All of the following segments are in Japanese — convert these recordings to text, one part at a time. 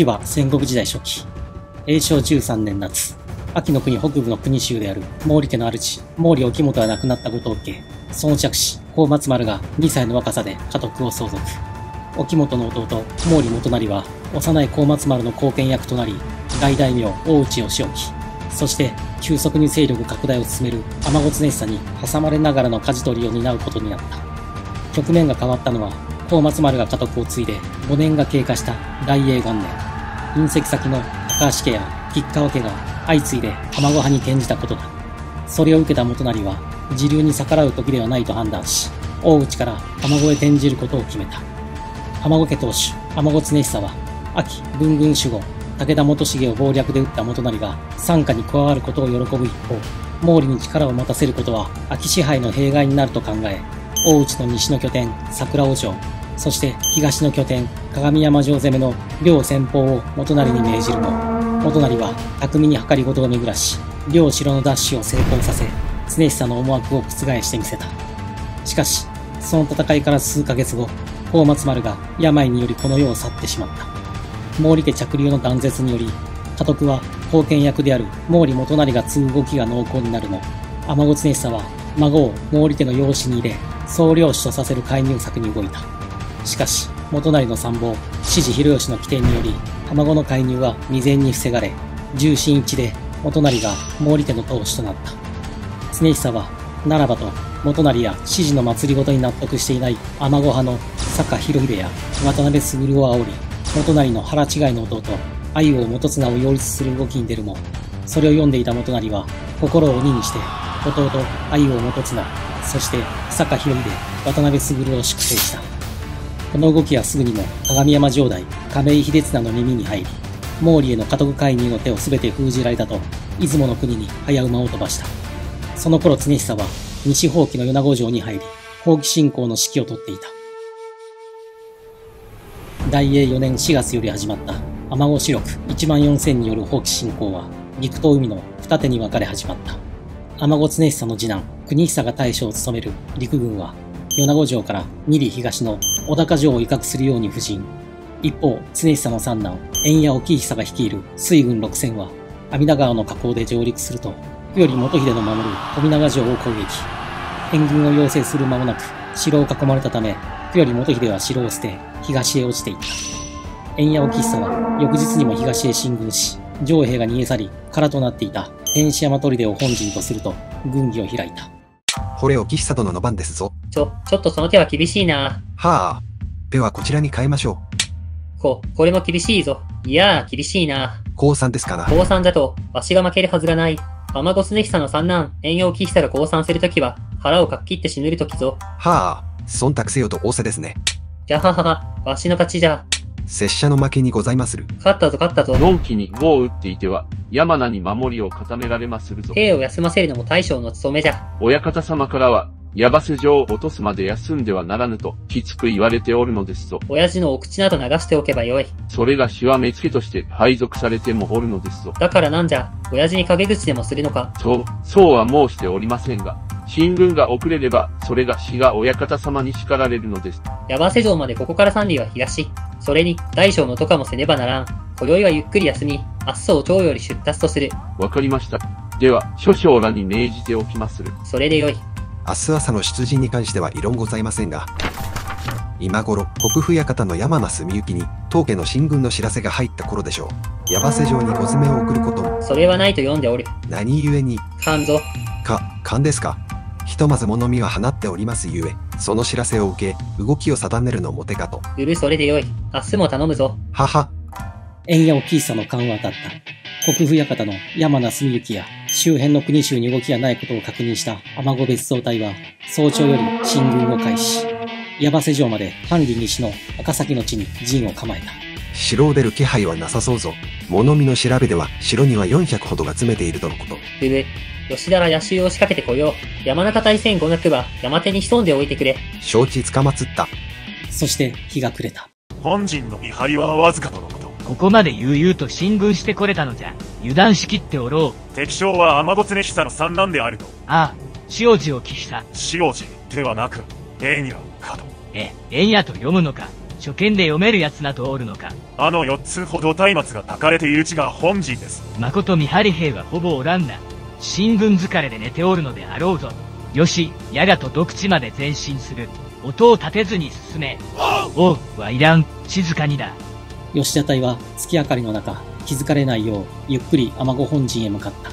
時は戦国時代初期。永正13年夏、秋の国北部の国州である毛利家の主、毛利沖本が亡くなったことを受け、その着手、高松丸が2歳の若さで家督を相続。沖本の弟、毛利元就は、幼い高松丸の後見役となり、大大名大内義興、そして急速に勢力拡大を進める天子常久に挟まれながらの舵取りを担うことになった。局面が変わったのは、高松丸が家督を継いで5年が経過した大英元年。隕石先の高橋家や吉川家が相次いで卵派に転じたことだ。それを受けた元就は、時流に逆らう時ではないと判断し、大内から卵へ転じることを決めた。卵家当主、天子常久は、秋、文軍守護、武田元重を謀略で撃った元就が参加に加わることを喜ぶ一方、毛利に力を持たせることは秋支配の弊害になると考え、大内の西の拠点、桜尾城、そして東の拠点、鏡山城攻めの両先方を元就に命じるも、元就は巧みに計り事を巡らし、両城の奪取を成功させ、常久の思惑を覆してみせた。しかし、その戦いから数ヶ月後、高松丸が病によりこの世を去ってしまった。毛利家着流の断絶により、家督は封建役である毛利元就が継ぐ動きが濃厚になるも、天子常久は孫を毛利家の養子に入れ、総領主とさせる介入策に動いた。しかし、元就の参謀、志地広義の起点により、卵の介入は未然に防がれ、重心一で元就が毛利家の当主となった。常久は、ならばと、元就や志地の祭りごとに納得していない天子派の坂広秀や渡辺卓を煽り、元就の腹違いの弟、愛王元綱を擁立する動きに出るも、それを読んでいた元就は、心を鬼にして、弟、愛王元綱、そして、坂広秀、渡辺卓を粛清した。この動きはすぐにも、鏡山城代、亀井秀綱の耳に入り、毛利への家督介入の手を全て封じられたと、出雲の国に早馬を飛ばした。その頃常久は、西方期の米子城に入り、法規侵攻の指揮を執っていた。大英4年4月より始まった天子四六1万4000による放棄侵攻は陸と海の二手に分かれ始まった。天子常久の次男、国久が大将を務める陸軍は、米子城から二里東の小高城を威嚇するように布陣。一方、常久の三男、円谷沖久が率いる水軍六千は、阿弥陀川の河口で上陸すると、より元秀の守る富永城を攻撃。援軍を要請する間もなく、城を囲まれたため、より元秀は城を捨て、東へ落ちていった。円谷沖久は翌日にも東へ進軍し、上兵が逃げ去り、空となっていた天使山砦を本陣とすると、軍議を開いた。これ沖久殿の番ですぞ。ちょ、ちょっとその手は厳しいな。はあ。ではこちらに変えましょう。こ、これも厳しいぞ。いやー、厳しいな。降参ですかな。降参だと、わしが負けるはずがない。天子常久の三男、遠陽木久が降参するときは、腹をかっきって死ぬるときぞ。はあ。忖度せよと仰せですね。じゃははは、わしの勝ちじゃ。拙者の負けにございまする。勝ったぞ勝ったぞ。のんきに碁を打っていては、山名に守りを固められまするぞ。兵を休ませるのも大将の務めじゃ。親方様からは、ヤバセ城を落とすまで休んではならぬと、きつく言われておるのですぞ。親父のお口など流しておけばよい。それがしは目付けとして配属されてもおるのですぞ。だからなんじゃ、親父に陰口でもするのか。そう、そうは申しておりませんが、進軍が遅れれば、それが死が親方様に叱られるのです。山瀬城までここから三里は東。それに、大将のとかもせねばならん。今宵はゆっくり休み、明日早朝より出立とする。わかりました。では、諸将らに命じておきまする。それでよい。明日朝の出陣に関しては異論ございませんが、今頃、国府館の山名住行に、当家の進軍の知らせが入った頃でしょう。山瀬城に小詰めを送ることも。それはないと読んでおる。何故に？勘ぞ。か、勘ですか？ひとまず物見は放っておりますゆえ、その知らせを受け、動きを定めるのも手かと。うるそれでよい。明日も頼むぞ。はは。円谷沖久の勘は当たった。国府館の山名住行や周辺の国衆に動きがないことを確認した天子別荘隊は、早朝より進軍を開始。矢瀬城まで半里西の赤崎の地に陣を構えた。城を出る気配はなさそうぞ。物見の調べでは、城には400ほどが詰めているとのこと。うる、吉田が野襲を仕掛けてこよう。山中大戦五役は山手に潜んでおいてくれ。承知つかまつった。そして日が暮れた。本陣の見張りはわずかとのこと。ここまで悠々と進軍してこれたのじゃ。油断しきっておろう。敵将は天子常久の三男であると。ああ、塩路を聞した。塩路ではなく、エニア、かと。え、エニアと読むのか。初見で読める奴などおるのか。あの4つほど松明が焚かれている地が本陣です。誠見張り兵はほぼおらんな。新軍疲れで寝ておるのであろうぞ。よし、やがと独地まで前進する。音を立てずに進め。おう、はいらん。静かにだ。吉田隊は月明かりの中、気づかれないよう、ゆっくり天子本陣へ向かった。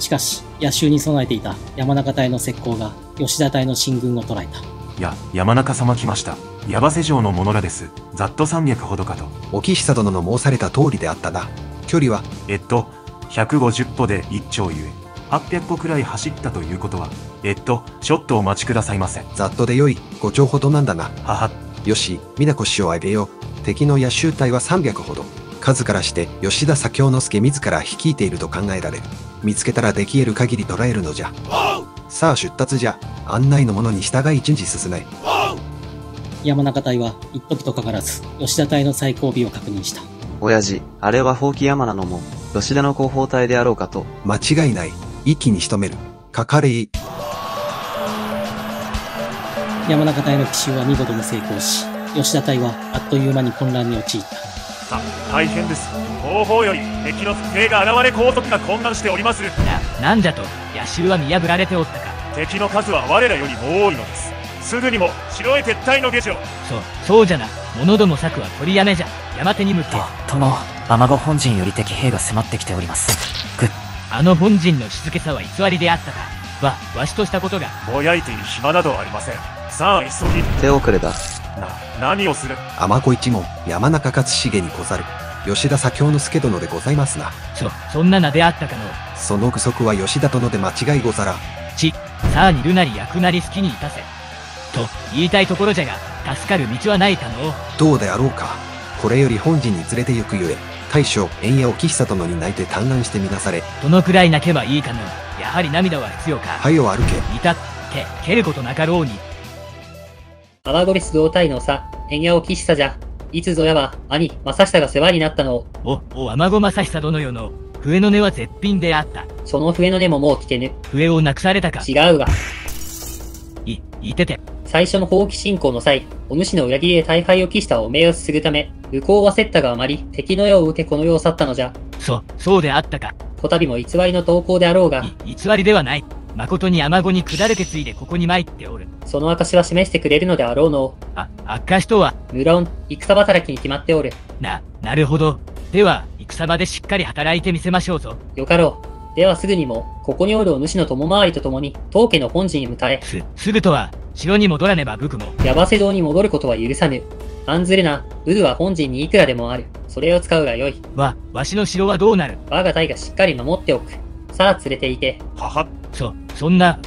しかし、野襲に備えていた山中隊の石膏が吉田隊の進軍を捉えた。や、山中様来ました。矢場瀬城の者らです。ざっと300ほどかと。沖久殿の申された通りであったな。距離は、えっと、150歩で1丁ゆえ。800歩くらい走ったということは、えっと、ちょっとお待ちくださいませ。ざっとでよい、5丁ほどなんだな。はは、よし、美奈子師匠あげよう。敵の野襲隊は300ほど。数からして吉田左京之助自ら率いていると考えられる。見つけたらでき得る限り捕らえるのじゃ。さあ出立じゃ。案内の者に従い順次進め。山中隊は一時とかからず、吉田隊の最後尾を確認した。親父、あれは宝木山名のも、吉田の広報隊であろうかと。間違いない。一気に仕留める。かかれい。山中隊の奇襲は見事に成功し、吉田隊はあっという間に混乱に陥った。さ、大変です。後方より敵の伏兵が現れ後続が混乱しております。な、なんじゃと、野襲は見破られておったか。敵の数は我らよりも多いのです。すぐにも城へ撤退の下城。そう、そうじゃな。者ども策は取りやめじゃ。山手に向け。殿、天子本陣より敵兵が迫ってきております。ぐっ。あの本陣の静けさは偽りであったか。わ、わしとしたことが。ぼやいている暇などありません。さあ急ぎ。手遅れだ。な、何をする？天子一門、山中勝重にござる。吉田左京之助殿でございますな。そ、そんな名であったかの。その具足は吉田殿で間違いござら。ち、さあ煮るなり焼くなり好きにいたせ。と、言いたいところじゃが、助かる道はないかのどうであろうか。これより本陣に連れて行くゆえ、大将、縁や沖久殿に泣いて嘆願してみなされ。どのくらい泣けばいいかのやはり涙は必要か。はよ歩け。いたって、蹴ることなかろうに。天子別動隊のさ、縁や沖久じゃ。いつぞやは、兄、正久が世話になったのを。お、お、天子正久殿よの、笛の音は絶品であった。その笛の音ももう聞けぬ。笛をなくされたか。違うわ。い、いてて。最初の放棄侵攻の際、お主の裏切りで大敗を期したを名誉するため、武功は競ったがあまり、敵の世を受けこの世を去ったのじゃ。そ、そうであったか。こたびも偽りの投稿であろうが。偽りではない。誠に雨子に下る決意でここに参っておる。その証は示してくれるのであろうの。あ、証とは無論、戦働きに決まっておる。な、なるほど。では、戦場でしっかり働いてみせましょうぞ。よかろう。ではすぐにも、ここにおるお主の友回りと共に、当家の本陣へ向かえ。す、すぐとは、城に戻らねば僕も。矢場瀬城に戻ることは許さぬ。案ずるな、ウルは本陣にいくらでもある。それを使うがよい。わ、わしの城はどうなる？我が隊がしっかり守っておく。さあ連れて行け。はは。そ、そんな。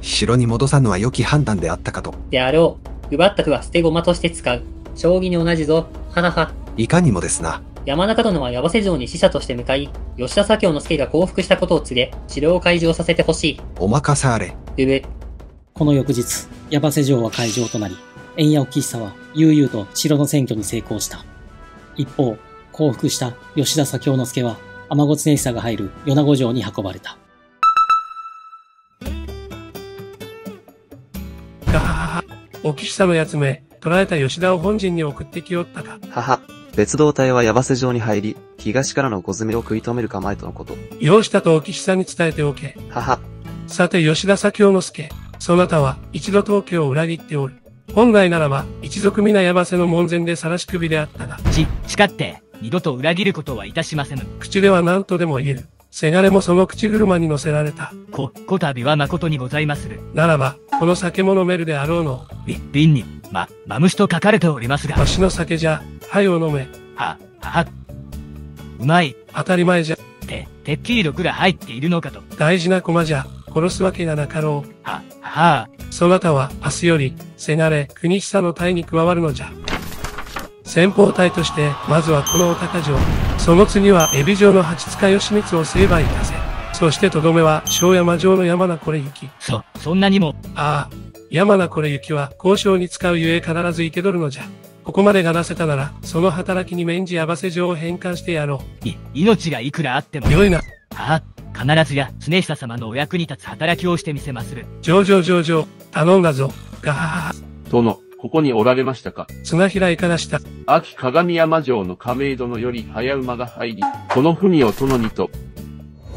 城に戻さぬは良き判断であったかと。であろう。奪った句は捨て駒として使う。将棋に同じぞ。ははは。いかにもですな。山中殿は矢場瀬城に使者として向かい、吉田左京之助が降伏したことを告げ、城を開城させてほしい。お任せあれ。うぶ。この翌日、矢場瀬城は開城となり、円谷沖久は悠々と城の占拠に成功した。一方、降伏した吉田左京之助は、天子常久が入る米子城に運ばれた。がははは。沖久のやつめ、捕らえた吉田を本陣に送ってきよったか。はは。別動隊は矢場瀬城に入り、東からの小詰めを食い止める構えとのこと。よしたと沖久に伝えておけ。はは。さて吉田左京之助、そなたは一度東京を裏切っておる。本来ならば、一族皆矢場瀬の門前で晒し首であったが。ち、誓って、二度と裏切ることはいたしませぬ。口では何とでも言える。せがれもその口車に乗せられた。こ、こたびは誠にございまする。ならば、この酒も飲めるであろうの。び、瓶に、ま、マムシと書かれておりますが。わしの酒じゃ、はいを飲め。は、は、うまい。当たり前じゃ。て、てっきり毒が入っているのかと。大事な駒じゃ、殺すわけがなかろう。は、はあ。そなたは明日より、せがれ、国久の隊に加わるのじゃ。先方隊として、まずはこのお高城。その次は、海老城の八塚義満を成敗いたせ。そしてとどめは、小山城の山名これ行き。そ、そんなにも。ああ、山名これ行きは、交渉に使うゆえ必ず生け取るのじゃ。ここまでがなせたなら、その働きに免じ合わせ状を返還してやろう。い、命がいくらあっても。よいな。はあ、必ずや、常久様のお役に立つ働きをしてみせまする。上々上々、頼んだぞ。がはは。殿、ここにおられましたか？綱平井からした。秋鏡山城の亀戸のより早馬が入り、この文を殿にと、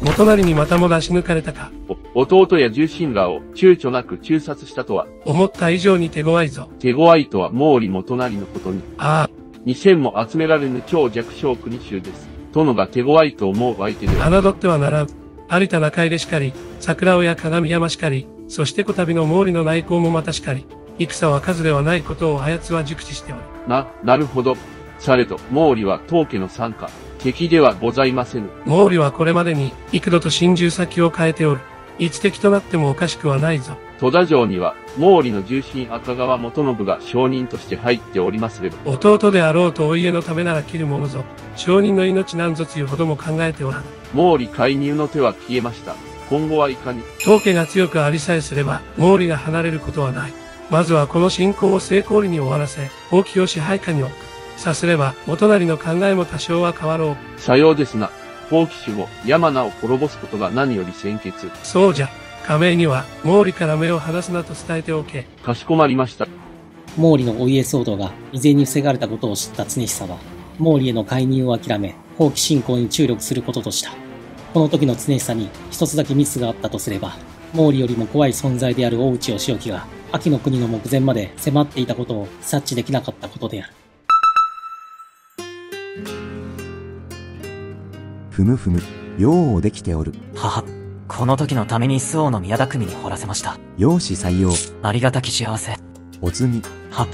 元成にまたも出し抜かれたか。お弟や重臣らを躊躇なく中殺したとは、思った以上に手強いぞ。手強いとは毛利元成のことに。ああ、二千も集められぬ超弱小国衆です。殿が手強いと思う相手では、侮ってはならん。有田中入しかり、桜尾や鏡山しかり、そしてこたびの毛利の内向もまたしかり、戦は数ではないことをあやつは熟知しておる。な、なるほど。されど、毛利は当家の参加、敵ではございませぬ。毛利はこれまでに幾度と心中先を変えておる。いつ敵となってもおかしくはないぞ。戸田城には、毛利の重臣赤川元信が証人として入っておりますれば、弟であろうとお家のためなら切るものぞ。証人の命なんぞつゆほども考えておらん。毛利介入の手は消えました。今後はいかに、当家が強くありさえすれば、毛利が離れることはない。まずはこの侵攻を成功裏に終わらせ、放棄を支配下に置く。さすれば、元成の考えも多少は変わろう。さようですな。法騎手も山名を滅ぼすことが何より先決。そうじゃ。亀井には、毛利から目を離すなと伝えておけ。かしこまりました。毛利のお家騒動が未然に防がれたことを知った常久は、毛利への介入を諦め、放棄進行に注力することとした。この時の常久に一つだけミスがあったとすれば、毛利よりも怖い存在である大内義興が、秋の国の目前まで迫っていたことを察知できなかったことである。ふむふむ、用をできておる。はは、この時のために周防の宮田組に掘らせました。容姿採用。ありがたき幸せ。お次。は、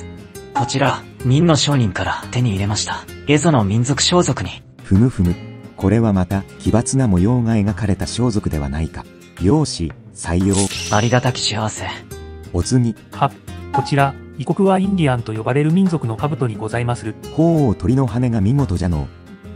こちら、民の商人から手に入れました。蝦夷の民族装束に。ふむふむ。これはまた、奇抜な模様が描かれた装束ではないか。容姿、採用。ありがたき幸せ。お次。は、こちら、異国はインディアンと呼ばれる民族の兜にございまする。鳳凰鳥の羽が見事じゃのう。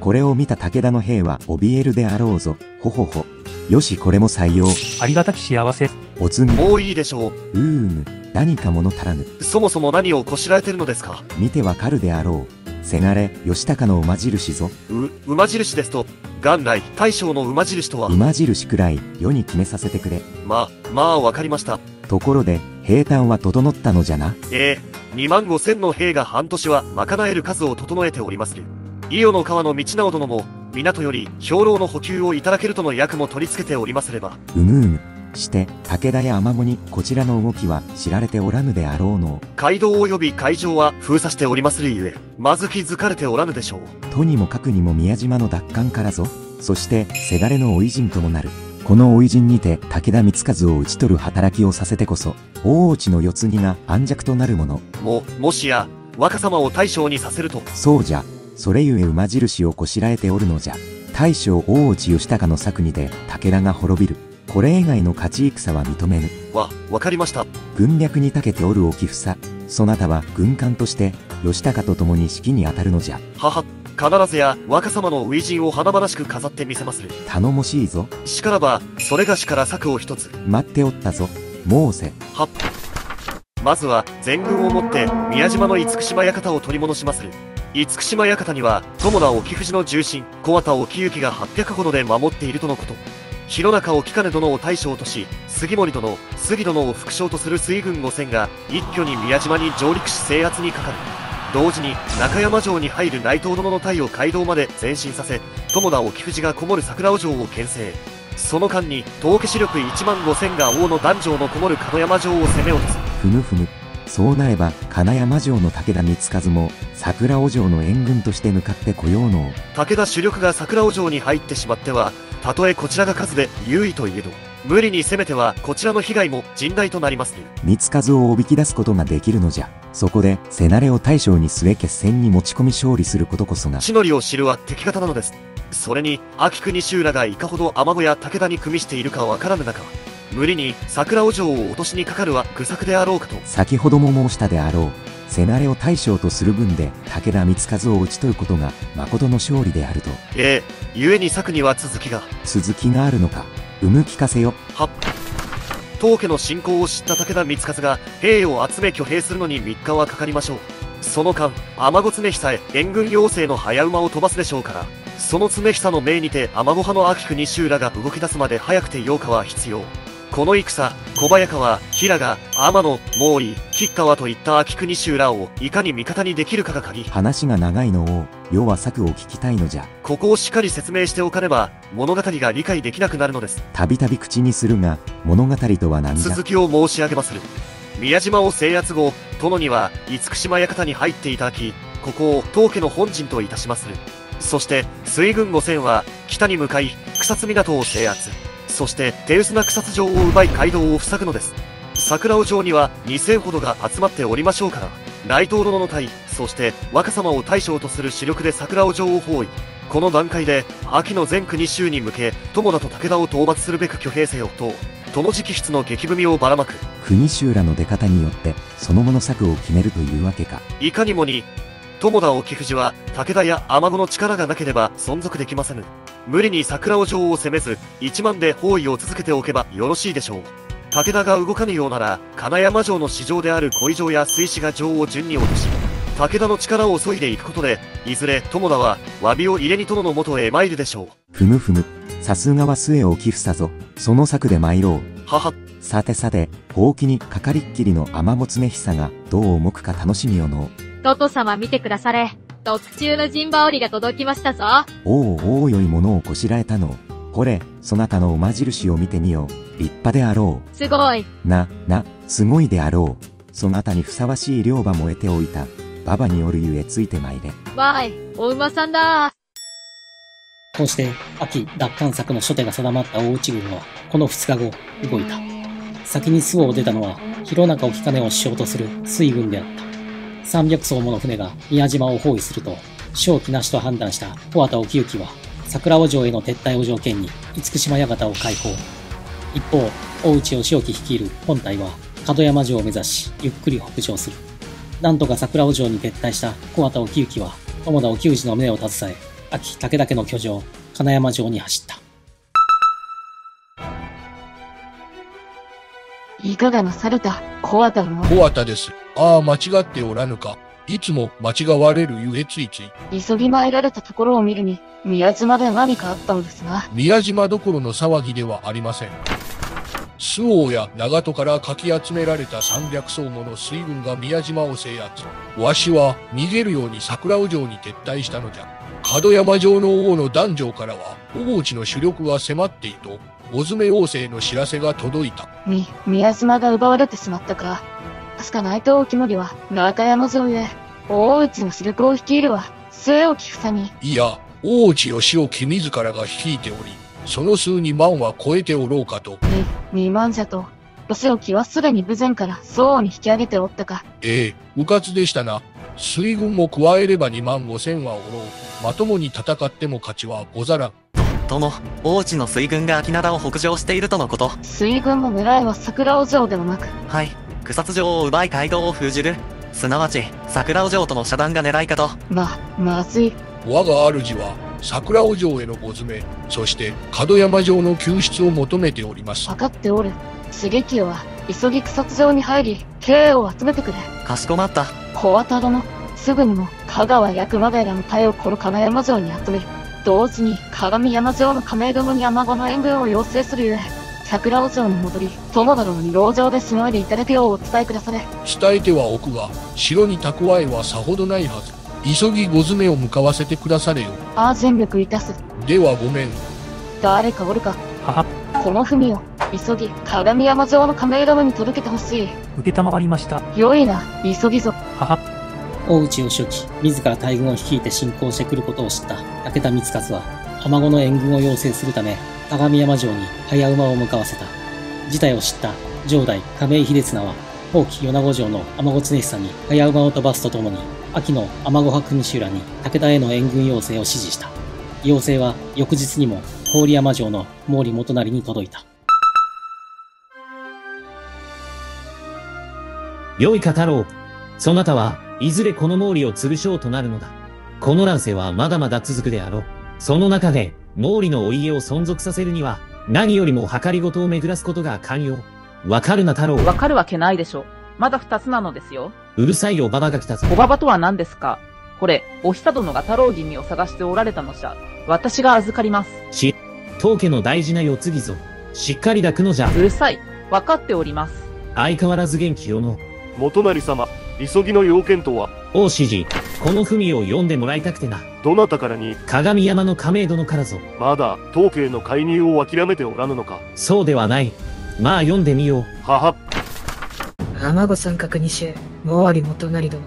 これを見た武田の兵は怯えるであろうぞ。ほほほ。よし、これも採用。ありがたき幸せ。お次。もういいでしょう。うーむ。何か物足らぬ。そもそも何をこしらえてるのですか？見てわかるであろう。せがれ、義高の馬印ぞ。う、馬印ですと、元来、大将の馬印とは？馬印くらい、世に決めさせてくれ。まあ、まあわかりました。ところで、兵隊は整ったのじゃな？ええ2万5千の兵が半年は賄える数を整えておりまする。伊予の川の道直殿も、港より兵糧の補給をいただけるとの約も取り付けておりますれば。うむうむ。して、武田や天子にこちらの動きは知られておらぬであろうの？街道及び海上は封鎖しておりまするゆえ、まず気づかれておらぬでしょう。とにもかくにも宮島の奪還からぞ。そして、せがれの追い陣ともなる。この追い陣にて武田光和を討ち取る働きをさせてこそ、大内の世継ぎが安弱となるもの。も、もしや、若様を大将にさせると。そうじゃ。それゆえ馬印をこしらえておるのじゃ。大将大内義高の策にて武田が滅びる。これ以外の勝ち戦は認めぬ。わ、わかりました。軍略に長けておる置房。そなたは軍艦として、義高と共に指揮に当たるのじゃ。はは、必ずや若様の初陣を華々しく飾ってみせまする。頼もしいぞ。しからば、それがしから策を一つ。待っておったぞ。モーセ。はまずは、全軍をもって、宮島の厳島館を取り戻しまする。厳島館には、友田沖富士の重臣、小畑沖行が800ほどで守っているとのこと。広中沖金殿を大将とし、杉森殿、杉殿を副将とする水軍5000が、一挙に宮島に上陸し制圧にかかる。同時に、中山城に入る内藤殿の隊を街道まで前進させ、友田沖富士がこもる桜尾城を牽制。その間に、東家視力1万5000が王の壇上のこもる鹿山城を攻め落とす。ふむふむ。そうなれば、金山城の武田光和も、桜尾城の援軍として向かってこようの武田主力が桜尾城に入ってしまっては、たとえこちらが数で優位といえど、無理に攻めてはこちらの被害も甚大となりますね。光和をおびき出すことができるのじゃ。そこで、せなれを大将に据え決戦に持ち込み勝利することこそが。地の利を知るは敵方なのです。それに、秋国衆らがいかほど天子や武田に組みしているかわからぬ中、無理に桜尾城を落としにかかるは愚策であろうかと。先ほども申したであろう。せなれを大将とする分で、武田光和を討ち取ることが、誠の勝利であると。ええ、故に策には続きが。続きがあるのか。うむ聞かせよ。は当家の信仰を知った武田光勝が兵を集め挙兵するのに3日はかかりましょう。その間、尼子常久へ援軍要請の早馬を飛ばすでしょうから、その常久の命にて尼子派の秋国衆らが動き出すまで早くて8日は必要。この戦、小早川、平賀、天野、毛利、吉川といった秋国衆らをいかに味方にできるかが鍵。話が長いのを、要は策を聞きたいのじゃ。ここをしっかり説明しておかねば、物語が理解できなくなるのです。たびたび口にするが、物語とは何じゃ。続きを申し上げまする。宮島を制圧後、殿には、厳島館に入っていただき、ここを当家の本陣といたしまする。そして、水軍5千は、北に向かい、草津港を制圧。そして、手薄な草津城を奪い街道を塞ぐのです。桜尾城には2000ほどが集まっておりましょうから、内藤殿の隊、そして若様を大将とする主力で桜尾城を包囲。この段階で、秋の全国州に向け、友田と武田を討伐するべく挙兵せよと、友直筆の激踏みをばらまく。国衆らの出方によって、そのもの策を決めるというわけか。いかにもに、友田沖藤は、武田や天子の力がなければ存続できませぬ。無理に桜尾城を攻めず、一万で包囲を続けておけばよろしいでしょう。武田が動かぬようなら、金山城の市場である小井城や水師が城を順に落とし、武田の力を削いでいくことで、いずれ友田は、詫びを入れに殿の元へ参るでしょう。ふむふむ。さすがは末を寄付さぞ。その策で参ろう。はは。さてさて、ほうきにかかりっきりの天もつめ久が、どう重くか楽しみよのトト様見てくだされ。特注の陣羽織が届きましたぞ。おお、おおよいものをこしらえたの。これ、そなたのおま印を見てみよう。立派であろう。すごい。な、な、すごいであろう。そなたにふさわしい両馬も得ておいた。馬場によるゆえついてまいれ。わい、お馬さんだこうして、秋奪還策の初手が定まった大内軍は、この2日後、動いた。先に周防を出たのは、広中置金を主将とする水軍であった。300艘もの船が宮島を包囲すると、正気なしと判断した小畑沖行は、桜尾城への撤退を条件に、厳島館を開放。一方、大内義興率いる本隊は、門山城を目指し、ゆっくり北上する。なんとか桜尾城に撤退した小畑沖行は、友田沖氏の胸を携え、秋武田家の居城、金山城に走った。いかがなされた、小畑の。小畑です。ああ、間違っておらぬか。いつも間違われるゆえついつい。急ぎ参られたところを見るに、宮島で何かあったのですが。宮島どころの騒ぎではありません。周防や長門からかき集められた300艘もの水軍が宮島を制圧。わしは逃げるように桜尾城に撤退したのじゃ。門山城の王の男女からは、大内の主力が迫っていと、小詰王政の知らせが届いた。み、宮島が奪われてしまったか。確か内藤沖森は、中山城へ、大内の主力を率いるは、末置房に。いや、大内義興自らが率いており、その数二万は超えておろうかと。二、二万じゃと。義興はすでに武前から宋に引き上げておったか。ええ、迂闊でしたな。水軍も加えれば二万五千はおろう。まともに戦っても勝ちはござらん。殿、大内の水軍が秋灘を北上しているとのこと。水軍の狙いは桜尾城ではなく。はい。草津城を奪い街道を封じる。すなわち、桜尾城との遮断が狙いかと。ま、まずい。我が主は、桜尾城へのご詰め、そして門山城の救出を求めております。分かっておる。茂清は、急ぎ草津城に入り、兵を集めてくれ。かしこまった。小畑殿、すぐにも、香川役場兵らの隊をこの金山城に集める。同時に、鏡山城の亀殿に山子の援軍を要請するゆえ、桜尾城に戻り、友田殿に籠城でしのいでいただくようお伝えくだされ。伝えてはおくが、城に蓄えはさほどないはず。急ぎご詰めを向かわせてくだされよ。ああ、全力いたす。ではごめん。誰かおるか。はは。この文を、急ぎ、鏡山城の亀殿に届けてほしい。受けたまわりました。よいな、急ぎぞ。はは。大内義興、自ら大軍を率いて侵攻してくることを知った武田光和は、天子の援軍を要請するため、鏡山城に早馬を向かわせた。事態を知った上代亀井秀綱は、宝器米子城の天子常久に早馬を飛ばすとともに、秋の天子白国衆らに武田への援軍要請を指示した。要請は翌日にも郡山城の毛利元就に届いた。良いか太郎。そなたはいずれこの毛利を潰しようとなるのだ。この乱世はまだまだ続くであろう。その中で、毛利のお家を存続させるには、何よりも計りごとを巡らすことが寛容。わかるな太郎。わかるわけないでしょ。まだ二つなのですよ。うるさいおばばが来たぞ。おばばとは何ですか？これ、お久殿が太郎君を探しておられたのじゃ。私が預かります。し、当家の大事な世継ぎぞ。しっかり抱くのじゃ。うるさい。わかっております。相変わらず元気よの。元成様、急ぎの要件とは？王指示、この文を読んでもらいたくてな。どなたからに？鏡山の亀戸のからぞ。まだ、当家への介入を諦めておらぬのか？そうではない。まあ読んでみよう。はは。天子三角西へ、毛利元成殿。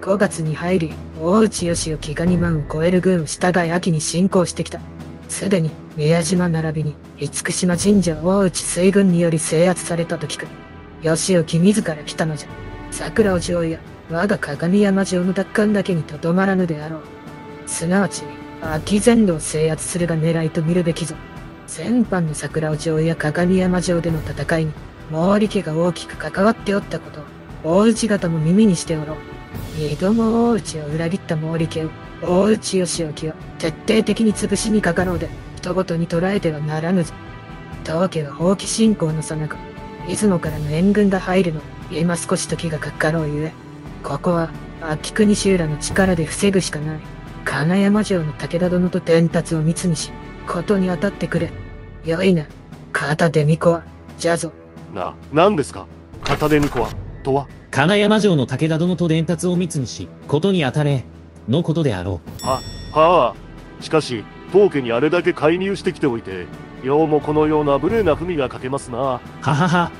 5月に入り、大内義を飢餓2万を超える軍を従い秋に侵攻してきた。すでに、宮島並びに、厳島神社大内水軍により制圧されたと聞く。義興自ら来たのじゃ。桜城や、我が鏡山城の奪還だけにとどまらぬであろう。すなわち、秋全土を制圧するが狙いと見るべきぞ。先般の桜尾城や鏡山城での戦いに、毛利家が大きく関わっておったことを、大内方も耳にしておろう。二度も大内を裏切った毛利家を、大内義興を徹底的に潰しにかかろうで、人ごとに捉えてはならぬぞ。当家は放棄侵攻のさなか、出雲からの援軍が入るの、今少し時がかかろうゆえ、ここは、秋国衆らの力で防ぐしかない。金山城の武田殿と伝達を密にし、ことに当たってくれ。よいな、片手巫女は、じゃぞ。な、何ですか？片手巫女は、とは？金山城の武田殿と伝達を密にし、ことに当たれ、のことであろう。は、はあ。しかし、当家にあれだけ介入してきておいて、ようもこのような無礼な文が書けますな。ははは。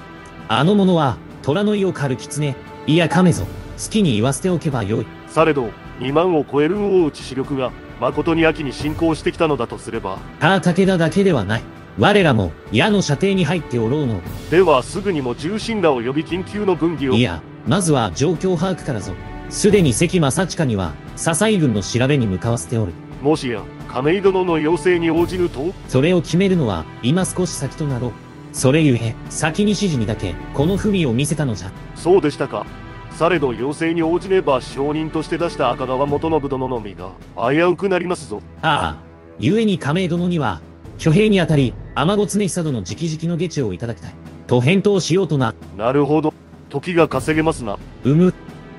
あの者は、虎の意を狩る狐、いや亀ぞ。好きに言わせておけばよい。されど、2万を超える大内主力が、誠に秋に侵攻してきたのだとすれば。ああ、武田だけではない。我らも矢の射程に入っておろうの。ではすぐにも重臣らを呼び緊急の分岐を。いや、まずは状況把握からぞ。すでに関正親には、笹井軍の調べに向かわせておる。もしや、亀井殿の要請に応じると？それを決めるのは、今少し先となろう。それゆえ、先に指示にだけ、この文を見せたのじゃ。そうでしたか。されど要請に応じねば証人として出した赤川元信殿の身が危うくなりますぞ。ああ、故に亀井殿には、挙兵にあたり、天子常久殿直々の下知をいただきたい。と返答しようとな。なるほど。時が稼げますな。うむ。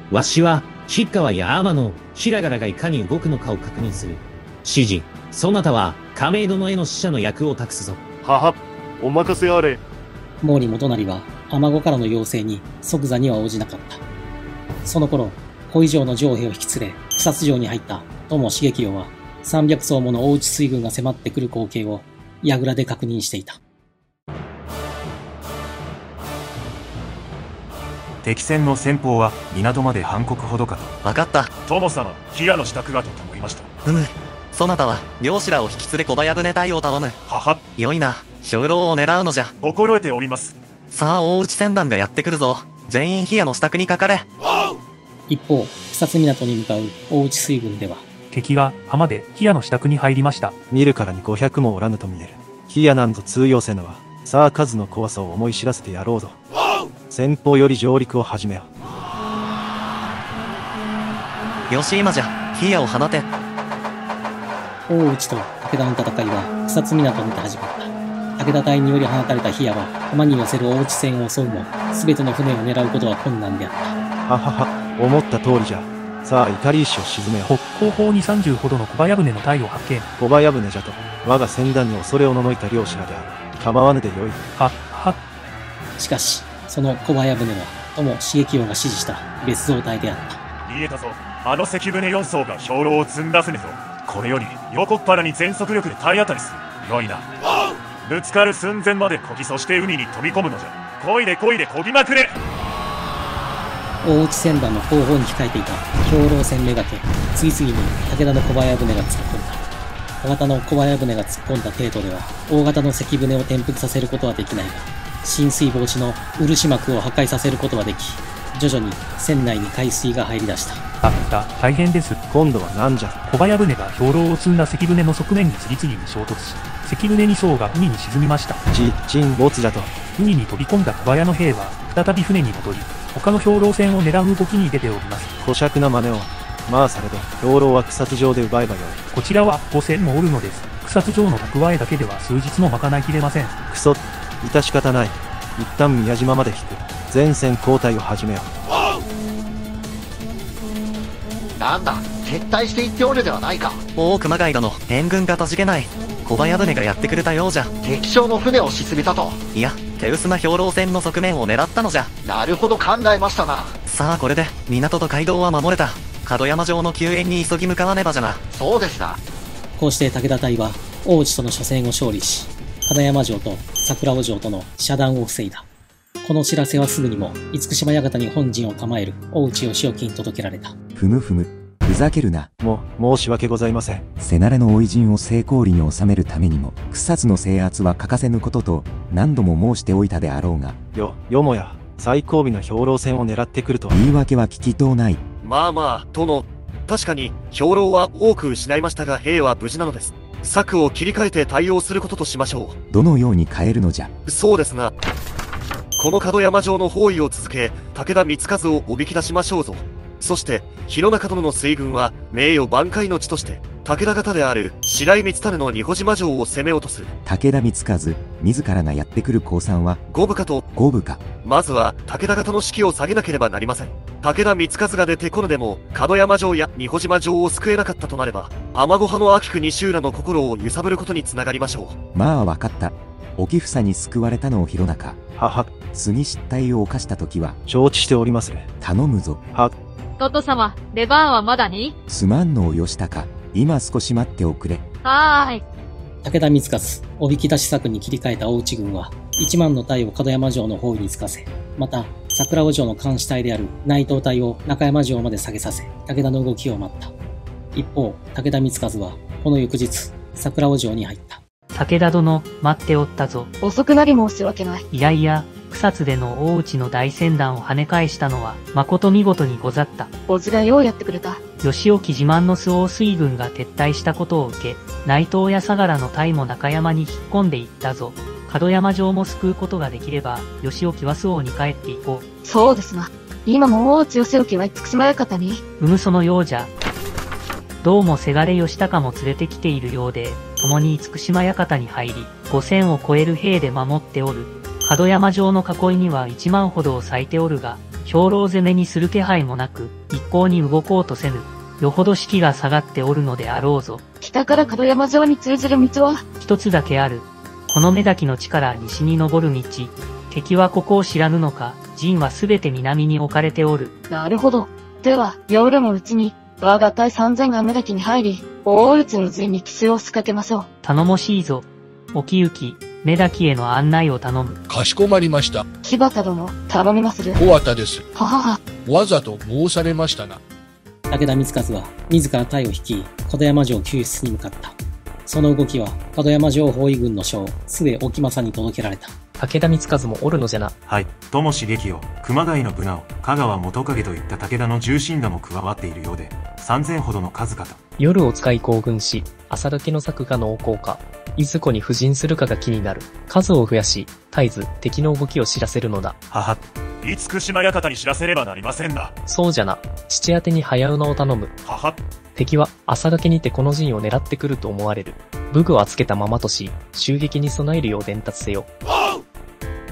わしは、吉川や天野、平柄がいかに動くのかを確認する。指示、そなたは、亀井殿への使者の役を託すぞ。はは、お任せあれ。毛利元就は、天子からの要請に即座には応じなかった。その頃、小以上の城兵を引き連れ、草津城に入った友重清は、300層もの大内水軍が迫ってくる光景を、櫓で確認していた。敵船の先方は港まで半国ほどかと。わかった。友様、冷やの支度がと思いました。うむ。そなたは、漁師らを引き連れ小早船隊を頼む。はは。よいな。兵糧を狙うのじゃ。心得ております。さあ、大内船団がやってくるぞ。全員冷やの支度にかかれ。一方、草津港に向かう大内水軍では、敵が浜で冷やの支度に入りました。見るからに500もおらぬと見える。冷やなんぞ通用せぬわ。さあ数の怖さを思い知らせてやろうぞ。先方より上陸を始めよう。よし今じゃ、冷やを放て。大内と武田の戦いは草津港にて始まった。武田隊により放たれた火矢は浜に寄せる大内船を襲うも、すべての船を狙うことは困難であった。ははは、思った通りじゃ。さあ、怒り石を沈め。北方方に30ほどの小早船の隊を発見。小早船じゃと、我が船団に恐れをののいた漁師らである。構わぬでよい。は、は。しかし、その小早船は、友重清が指示した別動隊であった。見えたぞ。あの関船4艘が兵糧を積んだ船ぞ。これより、横っ腹に全速力で体当たりする。よいな。ぶつかる寸前まで漕ぎ、そして海に飛び込むのじゃ。漕いで漕いで漕ぎまくれ大内船団の後方に控えていた兵糧船めがけ、次々に武田の小早船が突っ込んだ。小型の小早船が突っ込んだ程度では、大型の関船を転覆させることはできないが、浸水防止の漆膜を破壊させることはでき、徐々に船内に海水が入り出した。あった、大変です。今度は何じゃ小早船が兵糧を積んだ関船の側面に次々に衝突し、関船2艘が海に沈みました。じ、沈没じゃと。海に飛び込んだ小早の兵は、再び船に戻り、他の兵糧船を狙う動きに出ております。小尺な真似を。まあされど、兵糧は草津城で奪えばよい。こちらは5船もおるのです。草津城の蓄えだけでは数日も賄いきれません。くそ、致し方ない。一旦宮島まで引く。前線交代を始めよう。なんだ、撤退していっておるではないか。大熊谷殿、援軍がたじけない。小早船がやってくれたようじゃ。敵将の船を沈めたと。いや、手薄な兵糧船の側面を狙ったのじゃ。なるほど考えましたな。さあこれで、港と街道は守れた。門山城の救援に急ぎ向かわねばじゃな。そうですな。こうして武田隊は、大内との初戦を勝利し、金山城と桜尾城との遮断を防いだ。この知らせはすぐにも、厳島館に本陣を構える大内義興に届けられた。ふむふむ。ふざけるな。も、申し訳ございません。せなれの追い陣を成功裏に収めるためにも、草津の制圧は欠かせぬことと、何度も申しておいたであろうが。よ、よもや、最後尾の兵糧戦を狙ってくるとは。言い訳は聞きとうない。まあまあ、殿。確かに、兵糧は多く失いましたが兵は無事なのです。策を切り替えて対応することとしましょう。どのように変えるのじゃそうですが、この門山城の包囲を続け、武田光和をおびき出しましょうぞ。そして、広中殿の水軍は、名誉挽回の地として、武田方である白井光種の二保島城を攻め落とす。武田光和、自らがやってくる降参は、五部下と、五部下。まずは、武田方の士気を下げなければなりません。武田光和が出てこぬでも、門山城や二保島城を救えなかったとなれば、天子派の秋久西浦の心を揺さぶることにつながりましょう。まあわかった。沖房に救われたのを弘中。はは。次失態を犯した時は、承知しております。頼むぞ。は。トト様、出番はまだに？すまんのをよしたか。今少し待っておくれ。はーい。武田光和、おびき出し策に切り替えた大内軍は、1万の隊を門山城の方位につかせ、また、桜尾城の監視隊である内藤隊を中山城まで下げさせ、武田の動きを待った。一方、武田光和は、この翌日、桜尾城に入った。武田殿、待っておったぞ。遅くなり申し訳ない。いやいや、草津での大内の大船団を跳ね返したのは、誠見事にござった。おじがようやってくれた。吉沖自慢の周防水軍が撤退したことを受け、内藤や相良の隊も中山に引っ込んでいったぞ。門山城も救うことができれば、吉沖は周防に帰っていこう。そうですな。今も大内義沖は厳島館に。うむそのようじゃ。どうもせがれ義高も連れてきているようで、共に厳島館に入り、5000を超える兵で守っておる。門山城の囲いには1万ほどを咲いておるが、兵糧攻めにする気配もなく、一向に動こうとせぬ。よほど士気が下がっておるのであろうぞ。北から門山城に通じる道は？一つだけある。この目滝の地から西に登る道。敵はここを知らぬのか、陣はすべて南に置かれておる。なるほど。では、夜のうちに、我が隊3000が目滝に入り、大内の陣に奇襲を仕掛けましょう。頼もしいぞ。沖行き、目滝への案内を頼む。かしこまりました。木端殿、頼みまする。小畑です。ははは。わざと申されましたな。武田光和は、自ら隊を率い、門山城救出に向かった。その動きは、門山城包囲軍の将、末沖政に届けられた。武田光和もおるのじゃな。はい。友茂激を、熊谷のブナを、香川元影といった武田の重臣らも加わっているようで、3000ほどの数かと。夜を使い行軍し、朝時の策が濃厚か、いずこに布陣するかが気になる。数を増やし、絶えず敵の動きを知らせるのだ。はは。厳島館に知らせればなりませんな。そうじゃな。父宛てに早馬を頼む。はは。敵は朝がけにてこの陣を狙ってくると思われる。武具はつけたままとし、襲撃に備えるよう伝達せよ。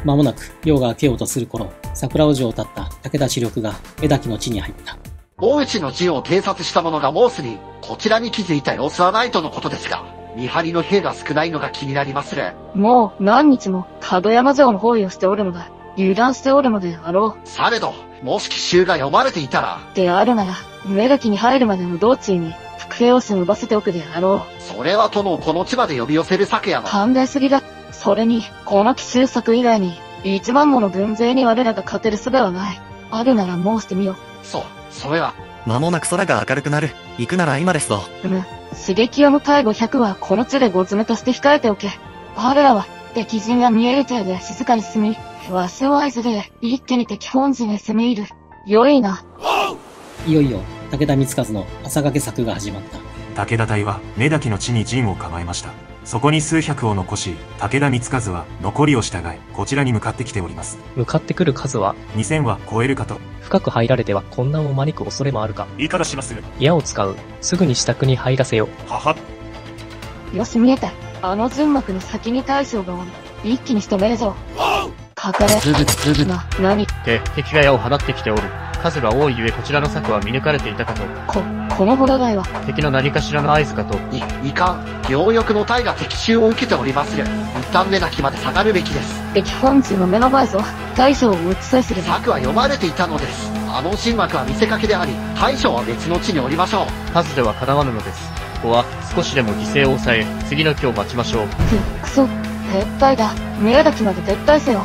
間もなく夜が明けようとする頃、桜尾城を立った武田主力が目滝の地に入った。大内の陣を偵察した者が申すに、こちらに気づいた様子はないとのことですが、見張りの兵が少ないのが気になりまする。もう何日も門山城の包囲をしておるのだ。油断しておるのであろう。されど、もし奇襲が読まれていたら。であるなら、目垣に入るまでの道中に、伏兵を忍ばせておくであろう。それは殿をこの地まで呼び寄せる策やの。考えすぎだ。それに、この奇襲策以外に、一万もの軍勢に我らが勝てる術はない。あるなら申してみよ。そう、それは。間もなく空が明るくなる。行くなら今ですぞ。うむ。刺激用の隊500はこの地でご詰めとして控えておけ。我らは、敵陣が見える程度で静かに進み、わしを合図で、一気に敵本陣へ攻め入る。良いな。いよいよ、武田光和の朝掛け策が始まった。武田隊は目滝の地に陣を構えました。そこに数百を残し、武田光和は残りを従い、こちらに向かってきております。向かってくる数は2000は超えるかと。深く入られては混乱を招く恐れもあるか。いいからします？矢を使う。すぐに支度に入らせよ。はは。よし見えた。あの順幕の先に大将がおる。一気に仕留めるぞ。かかれ。ずぶずぶ。な、何？で、敵が矢を放ってきておる。数が多いゆえこちらの策は見抜かれていたかと。こ、このホラガイは、敵の何かしらの合図かと。い、いかん。両翼の隊が敵襲を受けておりまする。一旦目だけまで下がるべきです。敵本陣の目の前ぞ。大将を撃ちさえすれば。策は読まれていたのです。あの神幕は見せかけであり、大将は別の地におりましょう。数ではかなわぬのです。ここは少しでも犠牲を抑え、次の日を待ちましょう。く、くそ、撤退だ。宮崎まで撤退せよ。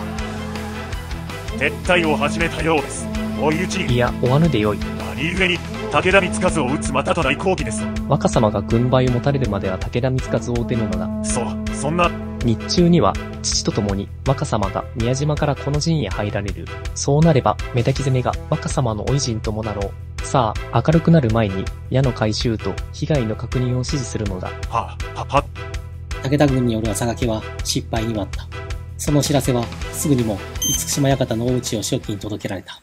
撤退を始めたようです。追い打ちに。いや、追わぬでよい。何故に、武田光和を撃つまたとない好機です。若様が軍配を持たれるまでは武田光和を撃てぬのだ。そう、そんな。日中には、父と共に若様が宮島からこの陣へ入られる。そうなれば、目抱き攻めが若様の追い陣ともなろう。さあ、明るくなる前に、矢の回収と被害の確認を指示するのだ。は、は、は、武田軍による朝掛けは失敗に終わった。その知らせはすぐにも厳島館の大内を初期に届けられた。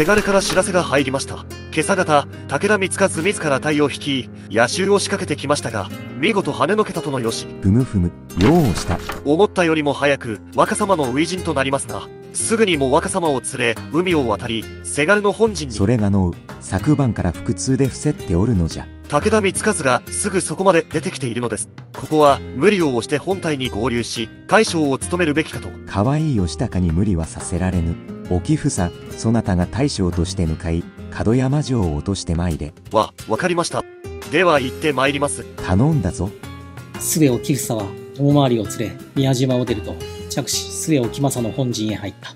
せがれから知らせが入りました。今朝方、武田光和自ら隊を率い、野襲を仕掛けてきましたが、見事跳ねのけたとのよし。ふむふむ、用をした。思ったよりも早く、若様の初陣となりますが、すぐにも若様を連れ、海を渡り、せがれの本陣に。それがのう、昨晩から腹痛で伏せっておるのじゃ。武田光和がすぐそこまで出てきているのです。ここは無理を押して本体に合流し、大将を務めるべきかと。可愛い義高に無理はさせられぬ。沖房、そなたが大将として向かい、門山城を落として参れ。わ、わかりました。では行って参ります。頼んだぞ。末沖房は友回りを連れ、宮島を出ると、着手末沖正の本陣へ入った。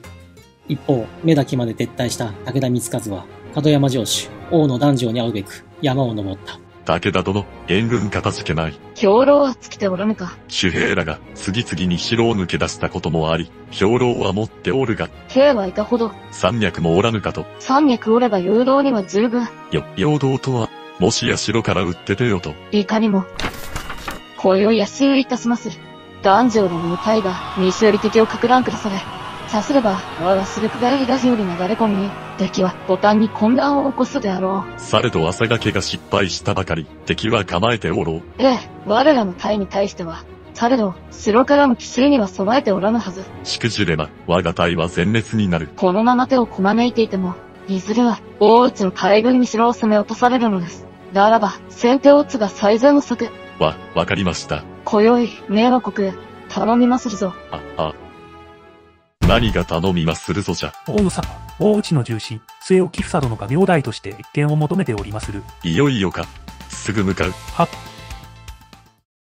一方、目だけまで撤退した武田光和は、門山城主、王の男女に会うべく、山を登った。武田殿、援軍片付けない。兵糧は尽きておらぬか。主兵らが次々に城を抜け出したこともあり、兵糧は持っておるが、兵はいかほど、山脈もおらぬかと。山脈おれば誘導には十分。よ、陽動とは、もしや城から撃って出よと。いかにも。今宵野襲いたします。男女の無隊が西より敵をか乱くだされ。さすれば、我がするくがい東より流れ込み、敵は途端に混乱を起こすであろされど朝掛けが失敗したばかり、敵は構えておろう。う。ええ、我らの隊に対しては、されど、城からの奇襲には備えておらぬはず。しくじれば、我が隊は全滅になる。このまま手をこまねいていても、いずれは、大内の海軍に城を攻め落とされるのです。ならば、先手を打つが最善の策。わ、わかりました。今宵、明和国へ、頼みまするぞ。あ、あ。何が頼みまするぞじゃ。大野様、大内の重臣、末置房殿が名代として一見を求めておりまする。いよいよか。すぐ向かう。は。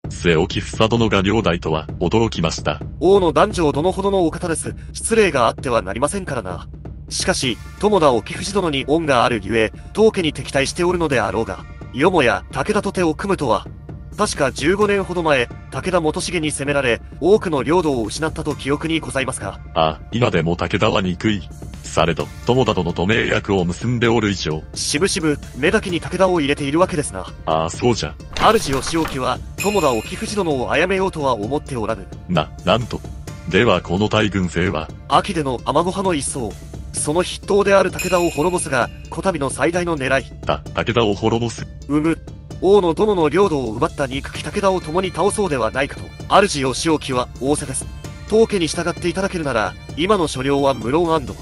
末置房殿が領代とは驚きました。王の男女どのほどのお方です。失礼があってはなりませんからな。しかし、友田沖藤殿に恩があるゆえ、当家に敵対しておるのであろうが、よもや武田と手を組むとは。確か15年ほど前、武田元重に攻められ、多くの領土を失ったと記憶にございますが。ああ、今でも武田は憎い。されど、友田殿と盟約を結んでおる以上。しぶしぶ、目だけに武田を入れているわけですな。ああ、そうじゃ。主義置は、友田沖藤殿を殺めようとは思っておらぬ。な、なんと。ではこの大軍勢は、秋での天子派の一層。その筆頭である武田を滅ぼすが、こたびの最大の狙い。だ、武田を滅ぼす。うむ。王の殿の領土を奪った憎き武田を共に倒そうではないかと。主義置は仰せです。当家に従っていただけるなら、今の所領は無論安堵。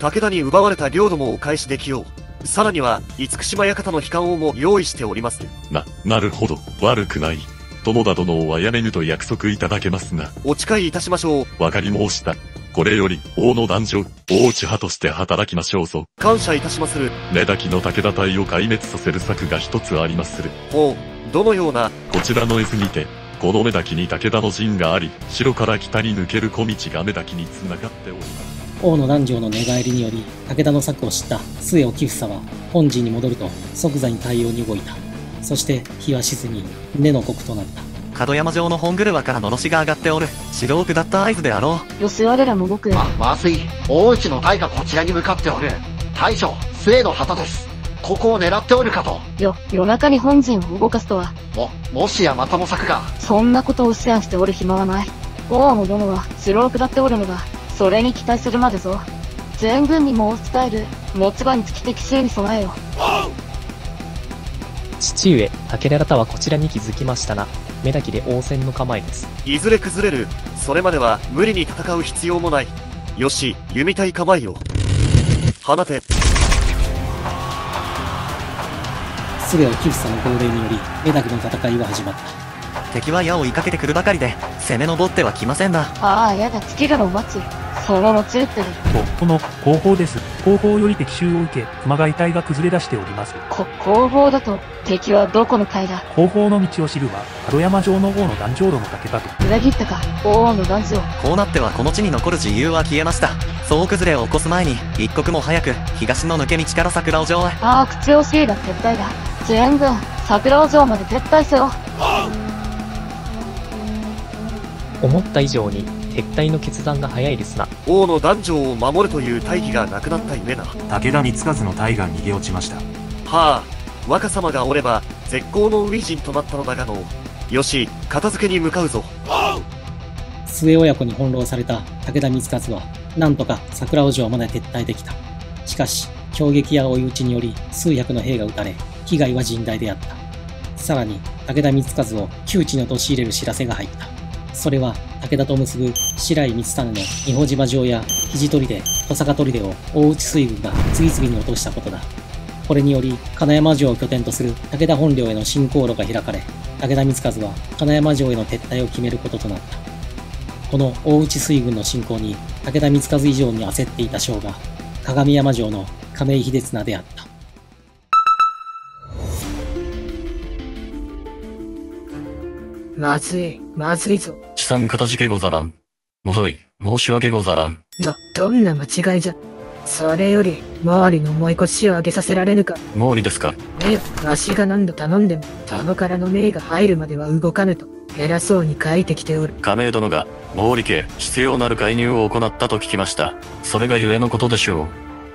武田に奪われた領土もお返しできよう。さらには、厳島館の悲観をも用意しております。な、なるほど、悪くない。友田殿を殺めぬと約束いただけますが。お誓いいたしましょう。わかり申した。これより、王の男女、大内派として働きましょうぞ。感謝いたしまする。目だきの武田隊を壊滅させる策が一つありまする。ほう、どのような？こちらの絵図にて、この目だきに武田の陣があり、城から北に抜ける小道が目だきに繋がっております。王の男女の寝返りにより、武田の策を知った末沖房は、本陣に戻ると即座に対応に動いた。そして、日は沈み、根の国となった。門山城の本車からのろしが上がっておる。城を下った合図であろう。よし我らも動く。ま、まずい。大内の隊がこちらに向かっておる。大将、末の旗です。ここを狙っておるかと。よ、夜中に本陣を動かすとは。も、もしやまたも策が。そんなことを思案しておる暇はない。王の殿は城を下っておるのが、それに期待するまでぞ。全軍に申し伝える。持ち場につき敵襲に備えよ。父上、武田方はこちらに気づきましたな。目だきで応戦の構えです。いずれ崩れる。それまでは無理に戦う必要もない。よし、弓隊構えよ。放て。末を寄付さの号令により、目だけの戦いは始まった。敵は矢を追いかけてくるばかりで、攻め上っては来ませんな。ああ、やだ、月がの待つ。そのつってる。と、この後方です。後方より敵襲を受け、熊谷隊が崩れ出しております。こ、後方だと、敵はどこの隊だ？後方の道を知るは、門山城の王の壇上路の武田と。裏切ったか、王の壇上。こうなってはこの地に残る自由は消えました。総崩れを起こす前に、一刻も早く、東の抜け道から桜尾城へ。ああ、口惜しいが撤退だ。全軍、桜尾城まで撤退せよ。思った以上に撤退の決断が早いですな。王の男女を守るという大義がなくなったゆえな。武田光和の隊が逃げ落ちました。はあ、若様がおれば、絶好の初陣となったのだがの。よし、片付けに向かうぞ。末親子に翻弄された武田光和は、なんとか桜尾城まで撤退できた。しかし、攻撃や追い打ちにより数百の兵が撃たれ、被害は甚大であった。さらに、武田光和を窮地に陥れる知らせが入った。それは、武田と結ぶ白井光種の二保島城や肘砦、小坂砦を大内水軍が次々に落としたことだ。これにより、金山城を拠点とする武田本領への進行路が開かれ、武田光和は金山城への撤退を決めることとなった。この大内水軍の進行に武田光和以上に焦っていた将が、鏡山城の亀井秀綱であった。まずい、まずいぞ。資産かたじけござらん。もとい、申し訳ござらん。ど、どんな間違いじゃ。それより、毛利の思い腰を上げさせられぬか。毛利ですかええ、わしが何度頼んでも、殿からの命が入るまでは動かぬと、偉そうに書いてきておる。亀井殿が、毛利家、必要なる介入を行ったと聞きました。それがゆえのことでしょう。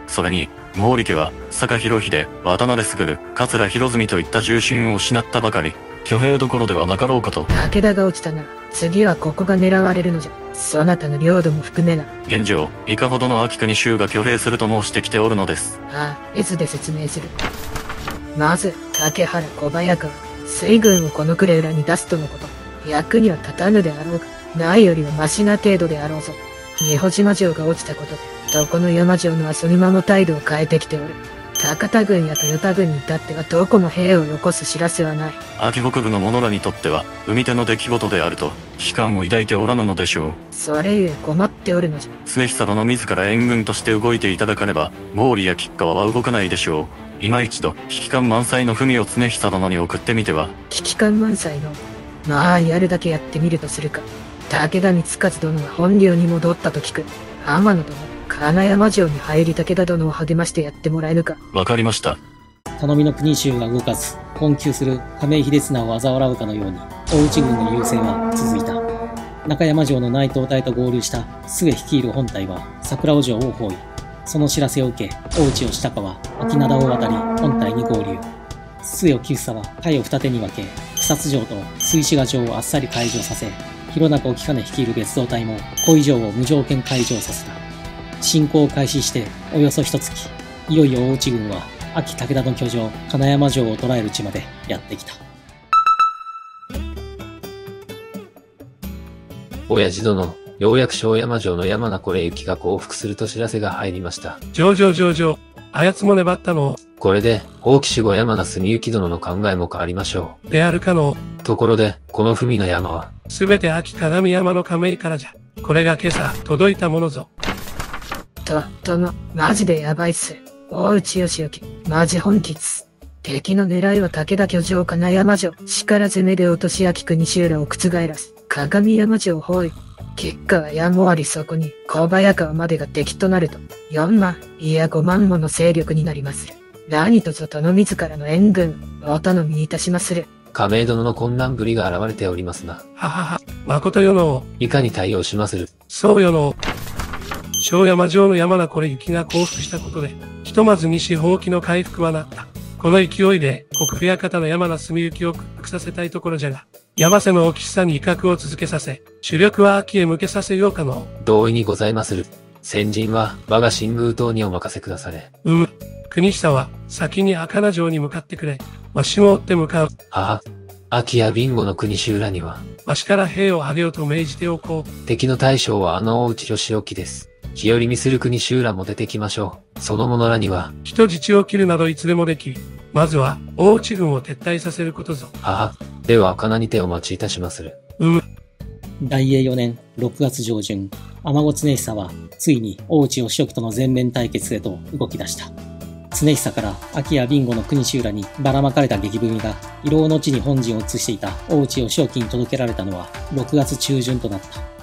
それに、毛利家は、坂広秀、渡辺卓、桂広住といった重臣を失ったばかり、挙兵どころではなかろうかと。武田が落ちたなら、次はここが狙われるのじゃ。そなたの領土も含めな。現状、いかほどの秋国衆が挙兵すると申してきておるのです。ああ、絵図で説明する。まず、竹原小早川、水軍をこの暮れ裏に出すとのこと。役には立たぬであろうが、ないよりはマシな程度であろうぞ。二保島城が落ちたことで、どこの山城の遊び間の態度を変えてきておる。高田軍や豊田軍に至ってはどこの兵をよこす知らせはない。秋北部の者らにとっては、海手の出来事であると、悲観を抱いておらぬのでしょう。それゆえ困っておるのじゃ。常久殿自ら援軍として動いていただかねば、毛利や吉川は動かないでしょう。今一度、危機感満載の文を常久殿に送ってみては。危機感満載の。まあ、やるだけやってみるとするか。武田光和殿が本領に戻ったと聞く。天野殿、金山城に入り武田殿を励ましてやってもらえぬか。わかりました。頼みの国衆が動かず、困窮する亀井秀綱を嘲笑うかのように、大内軍の優勢は続いた。中山城の内藤隊と合流した末率いる本隊は桜尾城を包囲。その知らせを受け、大内義高は秋灘を渡り本隊に合流。末吉房は隊を二手に分け、草津城と水志賀城をあっさり開城させ、広中置金率いる別動隊も小以上を無条件開城させた。侵攻を開始しておよそ一月、いよいよ大内軍は秋武田の居城、金山城を捉える地までやってきた。親父殿、ようやく小山城の山名これ行きが降伏すると知らせが入りました。上々上々。あやつも粘ったの。これで、大木守護山名住行殿の考えも変わりましょであるかの。う。ところで、この文の山は、すべて秋鏡山の亀井からじゃ。これが今朝、届いたものぞ。と、殿、マジでやばいっす。大内義行、マジ本気っす。敵の狙いは武田居城金山城、力攻めで落とし秋国衆らを覆らす。鏡山城包囲。結果はやむありそこに、小早川までが敵となると、4万、いや5万もの勢力になりまする。何とぞ殿自らの援軍、お頼みいたしまする。亀井殿の困難ぶりが現れておりますな。ははは、誠よの。いかに対応しまする。そうよの。小山城の山名これ雪が降伏したことで、ひとまず西方機の回復はなった。この勢いで、国府館の山名住行を屈服させたいところじゃが、山瀬の大きさに威嚇を続けさせ、主力は秋へ向けさせようかの。同意にございまする。先陣は、我が新宮島にお任せくだされ。うむ。国下は、先に赤名城に向かってくれ。わしも追って向かう。はは。秋やビンゴの国衆らには、わしから兵を挙げようと命じておこう。敵の大将はあの大内義興です。気寄り見する国衆らも出てきましょう。その者らには、人質を切るなどいつでもでき、まずは、大内軍を撤退させることぞ。はは。では、かなにてお待ちいたしまする。うむ。大英4年6月上旬、天子常久は、ついに大内義時との全面対決へと動き出した。常久から秋やビンゴの国衆らにばらまかれた激文が、異老の地に本陣を移していた大内義時に届けられたのは6月中旬となった。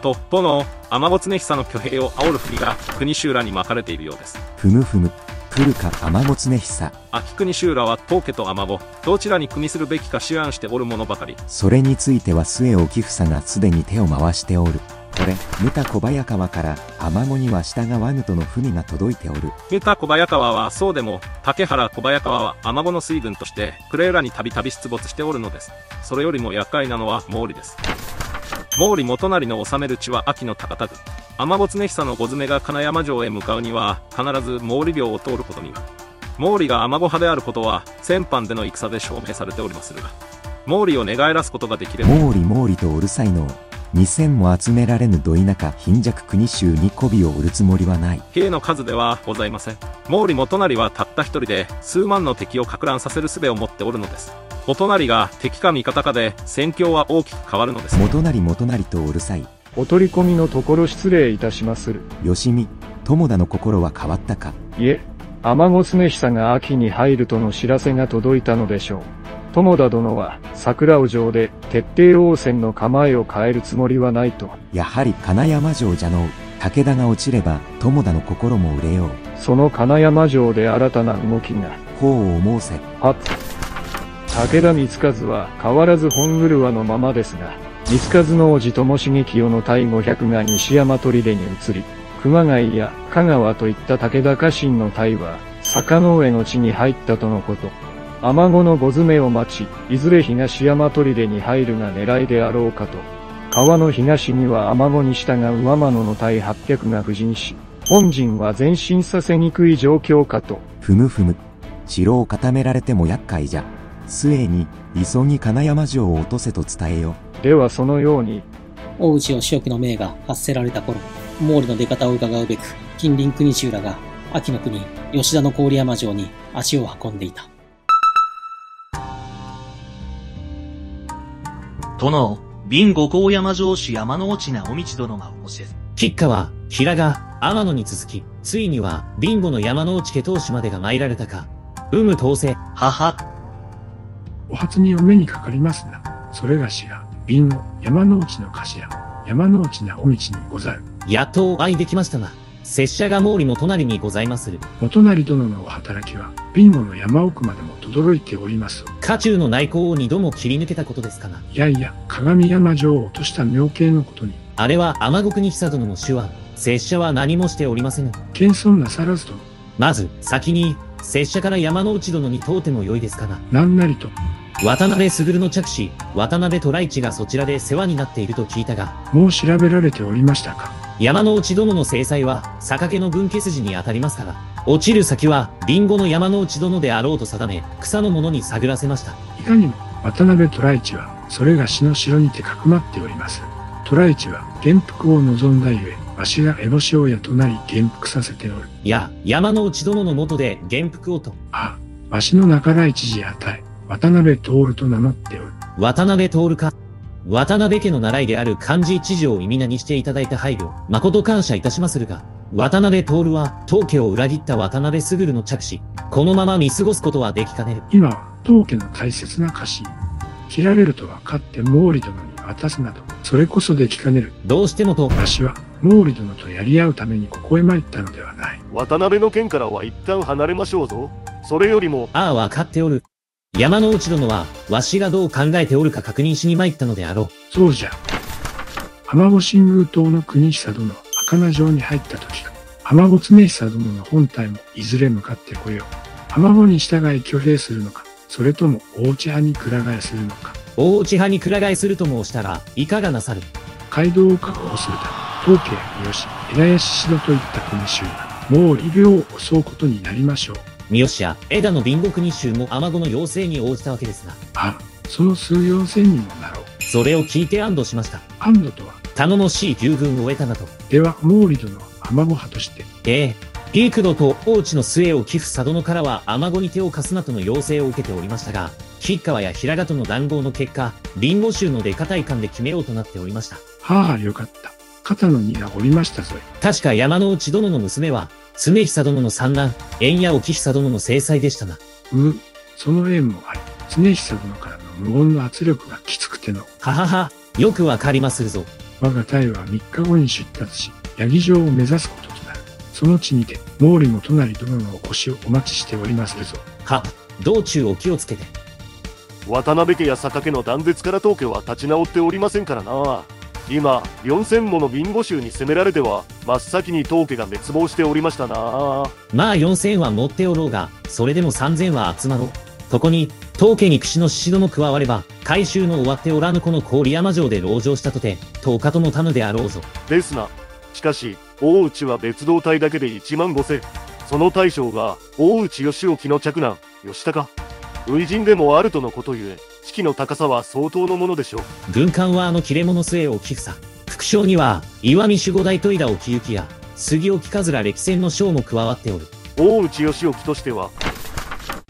と、殿、天子常久の挙兵を煽る振りが国衆らに巻かれているようです。ふむふむ。来るか天子常久。秋国衆らは当家と天子、どちらに組みするべきか思案しておるものばかり。それについては末置房がすでに手を回しておる。これ、ムタ小早川から天子には従わぬとの文が届いておる。ムタ小早川はそうでも、竹原小早川は天子の水軍として、クレーラにたびたび出没しておるのです。それよりも厄介なのは毛利です。毛利元就の治める地は秋の高田郡。天子常久の小詰が金山城へ向かうには、必ず毛利領を通ることになる。毛利が天子派であることは、戦犯での戦で証明されておりまするが、毛利を寝返らすことができれば、毛利毛利とうるさいのを。二千も集められぬど田舎貧弱国衆に媚びを売るつもりはない。兵の数ではございません。毛利元就はたった一人で、数万の敵を撹乱させる術を持っておるのです。元就が敵か味方かで、戦況は大きく変わるのです。元成元成とうるさい。お取り込みのところ失礼いたしまする。よしみ、友田の心は変わったか？いえ、天子常久が秋に入るとの知らせが届いたのでしょう。友田殿は桜尾城で徹底応戦の構えを変えるつもりはないと。やはり金山城じゃのう。武田が落ちれば友田の心も売れよう。その金山城で新たな動きが。ほう申せ。はっ。武田光和は変わらず本車のままですが、光和の王子友重清の対500が西山砦に移り、熊谷や香川といった武田家臣の隊は、坂の上の地に入ったとのこと。天子の五詰めを待ち、いずれ東山砦に入るが狙いであろうかと。川の東には天子に従う天野の隊800が布陣し、本陣は前進させにくい状況かと。ふむふむ。城を固められても厄介じゃ。末に、急ぎ金山城を落とせと伝えよ。ではそのように。大内義時の命が発せられた頃、毛利の出方を伺うべく、近隣国衆らが、秋の国、吉田の郡山城に足を運んでいた。殿、備後高山城主山之内直道殿がお越しです。吉川、平賀、天野に続き、ついには、ビンゴの山之内家当主までが参られたか。有無統制。はは。お初にお目にかかりますな。それがしが、ビンゴ、山之内の頭、山之内直道にござる。やっとお会いできましたな。拙者が毛利の隣にございまする。元成殿のお働きは、ビンゴの山奥までも轟いております。家中の内向を二度も切り抜けたことですかな。いやいや、鏡山城を落とした妙計のことに。あれは天国久殿の手腕。拙者は何もしておりませぬ。謙遜なさらずと。まず、先に、拙者から山之内殿に問うてもよいですかな。なんなりと。渡辺卓の着手、渡辺虎一がそちらで世話になっていると聞いたが。もう調べられておりましたか？山之内殿の制裁は、坂家の分家筋に当たりますから。落ちる先は、リンゴの山之内殿であろうと定め、草の者に探らせました。いかにも、渡辺虎一は、それが死の城にてかくまっております。虎一は、元服を望んだゆえ、わしが烏帽子親となり元服させておる。いや、山之内殿の下で元服をと。ああ、わしの中良一時与え、渡辺徹と名乗っておる。渡辺徹か。渡辺家の習いである漢字一条を意味名にしていただいた配慮、誠感謝いたしまするが、渡辺徹は、当家を裏切った渡辺卓の着手、このまま見過ごすことはできかねる。今は、当家の大切な家臣。切られると分かって毛利殿に渡すなど、それこそできかねる。どうしてもと。わしは、毛利殿とやり合うためにここへ参ったのではない。渡辺の剣からは一旦離れましょうぞ。それよりも。ああ、わかっておる。山之内殿は、わしがどう考えておるか確認しに参ったのであろう。そうじゃ。天子新宮島の国久殿は赤名城に入った時か。天子常久殿の本体もいずれ向かってこよう。天子に従い挙兵するのか、それとも大内派にくら替えするのか。大内派にくら替えすると申したら、いかがなさる街道を確保するため、当家や三好、枝や宍戸といった国衆が、もう利病を襲うことになりましょう。三好や枝の貧国日衆も天子の要請に応じたわけですが。あ、その数要請にもなろう。それを聞いて安堵しました。安堵とは？頼もしい牛軍を得たなと。では、毛利殿は天子派として、ええ。ピークドと王地の末を寄付佐殿からは雨子に手を貸すなとの要請を受けておりましたが、吉川や平賀との談合の結果、リンゴ州の出方い感で決めようとなっておりました。はあ、よかった。肩の荷がおりましたぞい。確か山之内殿の娘は、常久殿の三男、縁や沖久殿の正妻でしたな。うむ、その縁もあり、常久殿からの無言の圧力がきつくての。ははは、よくわかりまするぞ。我が隊は3日後に出立し、八木城を目指すこととなる。その地にて、毛利元就殿のお越しをお待ちしておりまするぞ。は、道中お気をつけて。渡辺家や坂家の断絶から当家は立ち直っておりませんからな。今、4000ものビンゴ州に攻められては、真っ先に当家が滅亡しておりましたな。まあ4000は持っておろうが、それでも3000は集まろう。ここに、当家に櫛の宍戸も加われば、回収の終わっておらぬこの郡山城で籠城したとて、10日ともたぬであろうぞ。ですな。しかし、大内は別動隊だけで1万5000。その大将が、大内義興の嫡男、義高。初陣でもあるとのことゆえ、士気の高さは相当のものでしょう。軍艦はあの切れ者末を寄付さ。副将には、岩見守護大戸井田沖行や、杉沖桂歴戦の将も加わっておる。大内義興としては、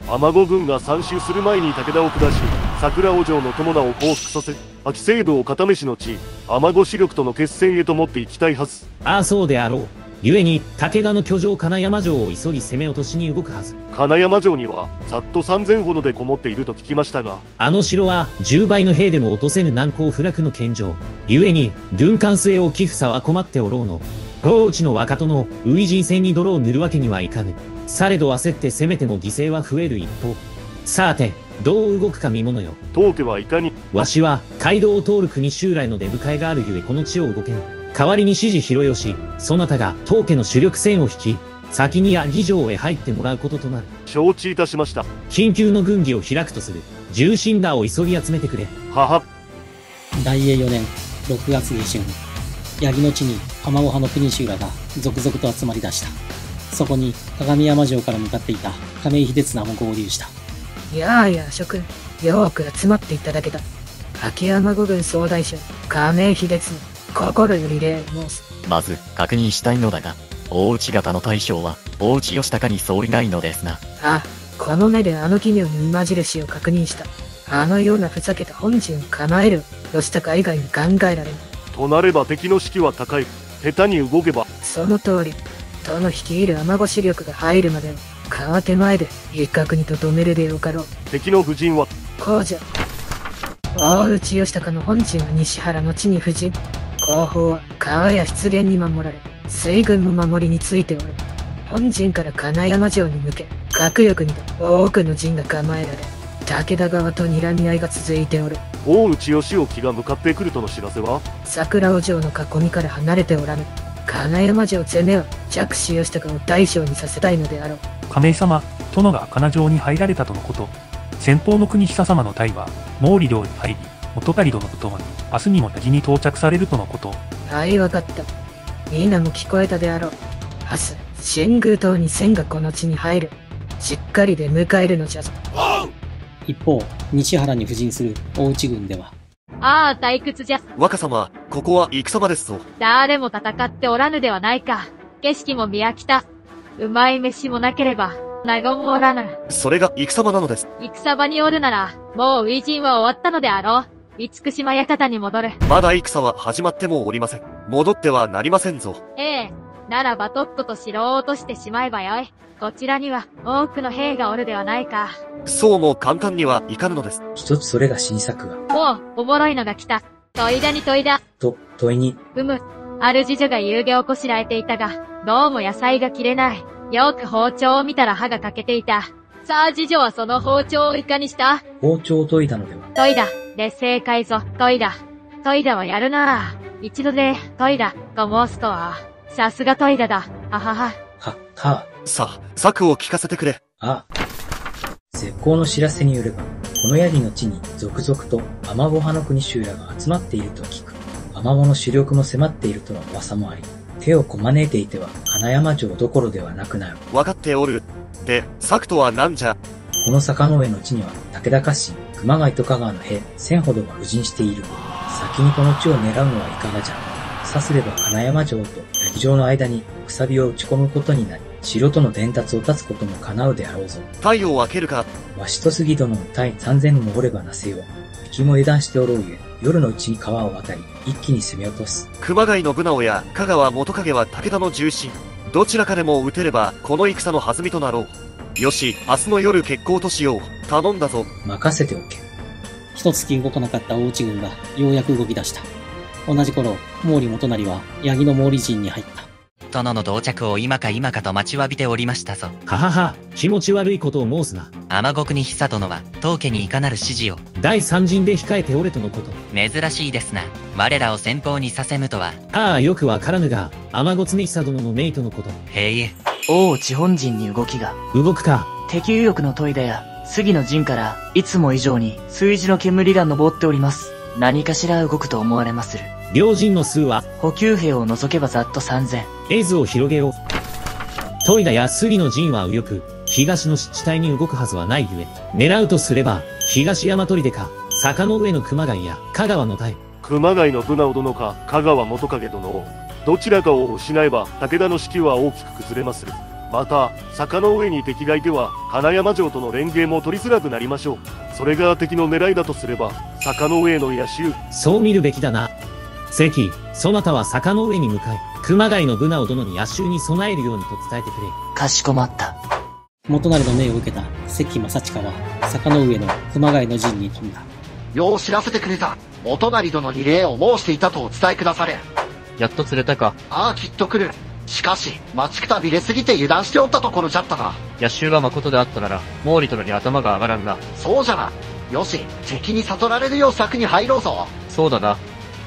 天子軍が参集する前に武田を下し、桜尾城の友田を降伏させ、秋西部を固めしのち、天子主力との決戦へと持っていきたいはず。ああ、そうであろう。故に、武田の居城金山城を急ぎ攻め落としに動くはず。金山城には、ざっと3000ほどでこもっていると聞きましたが、あの城は、10倍の兵でも落とせぬ難攻不落の堅城。故に、軍艦末を寄付さは困っておろうの。高内の若殿、初陣戦に泥を塗るわけにはいかぬ。されど焦って攻めても犠牲は増える一方。さて、どう動くか見ものよ。当家はいかに、わしは、街道を通る国襲来の出迎えがあるゆえこの地を動けぬ。代わりに指示広吉、そなたが当家の主力戦を引き、先に八木城へ入ってもらうこととなる。承知いたしました。緊急の軍議を開くとする。重臣打を急ぎ集めてくれ。はは。大永4年6月下旬、八木の地に浜尾派の国衆らが続々と集まり出した。そこに鏡山城から向かっていた亀井秀綱も合流した。やあやあ諸君、よーく集まっていただけた。秋山御軍総大将、亀井秀綱、心より礼申す。まず、確認したいのだが、大内型の大将は、大内義高に総理ないのですな。あ、この目であの奇妙に馬印を確認した。あのようなふざけた本陣を構える、義高以外に考えられん。となれば敵の士気は高い。下手に動けば、その通り、殿率いる雨越し力が入るまでは、川手前で一角に留めるでよかろう。敵の布陣は、こうじゃ。大内義高の本陣は西原の地に布陣。後方は川や湿原に守られ、水軍も守りについておる。本陣から金山城に向け、各翼に多くの陣が構えられ、武田側と睨み合いが続いておる。大内義興が向かってくるとの知らせは？桜尾城の囲みから離れておらぬ。金山城攻めは着手義高を大将にさせたいのであろう。亀井様、殿が金城に入られたとのこと。先方の国久様の隊は、毛利領に入り、元狩殿と共に、明日にも八木に到着されるとのこと。はい、わかった。みんなも聞こえたであろう。明日、新宮島に千がこの地に入る。しっかりで迎えるのじゃぞ。一方、西原に布陣する大内軍では、ああ、退屈じゃ。若様、ここは戦場ですぞ。誰も戦っておらぬではないか。景色も見飽きた。うまい飯もなければ、名護もおらぬ。それが戦場なのです。戦場におるなら、もう初陣は終わったのであろう。厳島館に戻る。まだ戦は始まってもおりません。戻ってはなりませんぞ。ええ。ならばとっとと城を落としてしまえばよい。こちらには多くの兵がおるではないか。そうも簡単にはいかぬのです。一つそれが新作が。おう、おもろいのが来た。問いだに問いだ。と、問いに。うむ。ある次女が遊戯をこしらえていたが、どうも野菜が切れない。よく包丁を見たら歯が欠けていた。さあ次女はその包丁をいかにした？包丁を研いだのでは。研いだ。で正解ぞ。研いだ。研いだはやるな一度で、研いだ、と申すとは。さすが研いだだ。ははは。は、はさあ、策を聞かせてくれ。あ。絶好の知らせによれば、このヤギの地に続々とアマゴ派の国衆らが集まっていると聞く。アマゴの主力も迫っているとの噂もあり、手をこまねいていては金山城どころではなくなる。わかっておる。で、策とは何じゃ？この坂の上の地には武田家臣、熊谷と香川の兵、千ほどが布陣している。先にこの地を狙うのはいかがじゃ。さすれば金山城と八木城の間にくさびを打ち込むことになり、城との伝達を断つことも叶うであろうぞ。太陽を開けるか？わしと杉殿の対三千の登ればなせよう。敵も油断しておろうゆえ、夜のうちに川を渡り、一気に攻め落とす。熊谷信直や香川元影は武田の重心。どちらかでも撃てれば、この戦の弾みとなろう。よし、明日の夜決行としよう。頼んだぞ。任せておけ。一月動かなかった大内軍がようやく動き出した。同じ頃、毛利元就は八木の毛利陣に入った。殿の到着を今か今かと待ちわびておりましたぞ。ははは、気持ち悪いことを申すな。天国久殿は、当家にいかなる指示を。第三陣で控えておれとのこと。珍しいですな。我らを先方にさせむとは。ああ、よくわからぬが、天子常久殿のメイトのこと。へいえ。大内本陣に動きが。動くか。敵右翼のトイレや、杉の陣から、いつも以上に、数字の煙が昇っております。何かしら動くと思われまする。両陣の数は補給兵を除けばざっと3000。絵図を広げよう。トイダや杉の陣は右翼、東の湿地帯に動くはずはないゆえ、狙うとすれば、東山砦か、坂の上の熊谷や香川の隊。熊谷のブナオ殿か香川元影殿を、どちらかを失えば武田の士気は大きく崩れまする。また、坂の上に敵がいては、金山城との連携も取りづらくなりましょう。それが敵の狙いだとすれば、坂の上の野手。そう見るべきだな。関、そなたは坂の上に向かい、熊谷のブナを殿に野襲に備えるようにと伝えてくれ。かしこまった。元就の命を受けた関正親は、坂の上の熊谷の陣に飛んだ。よう知らせてくれた。元成殿に礼を申していたとお伝えくだされ。やっと釣れたか。ああ、きっと来る。しかし、待ちくたびれすぎて油断しておったところじゃったな。野襲が誠であったなら、毛利殿に頭が上がらんな。そうじゃな。よし、敵に悟られるよう策に入ろうぞ。そうだな。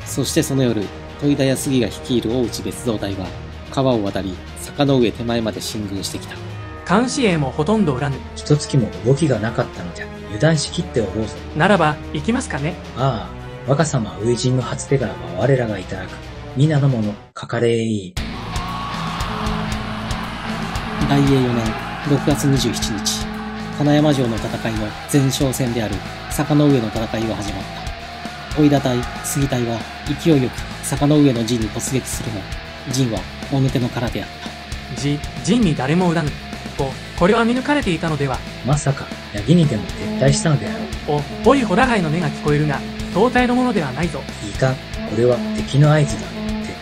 そしてその夜、戸田や杉が率いる大内別動隊は、川を渡り、坂の上手前まで進軍してきた。監視営もほとんどおらぬ。一月も動きがなかったのじゃ、油断しきっておろうぞ。ならば、行きますかね。ああ、若様初陣の初手柄は我らがいただく。皆の者、かかれいい。大永4年6月27日、金山城の戦いの前哨戦である坂の上の戦いは始まった。追い田隊、杉隊は勢いよく坂の上の陣に突撃するも、陣はお抜けの殻であった。じ、陣に誰もおらぬ。お、これは見抜かれていたのでは。まさか、八木にでも撤退したのであろう。お、おいホラ貝の目が聞こえるが、東隊のものではないぞ。いいかん、これは敵の合図だ。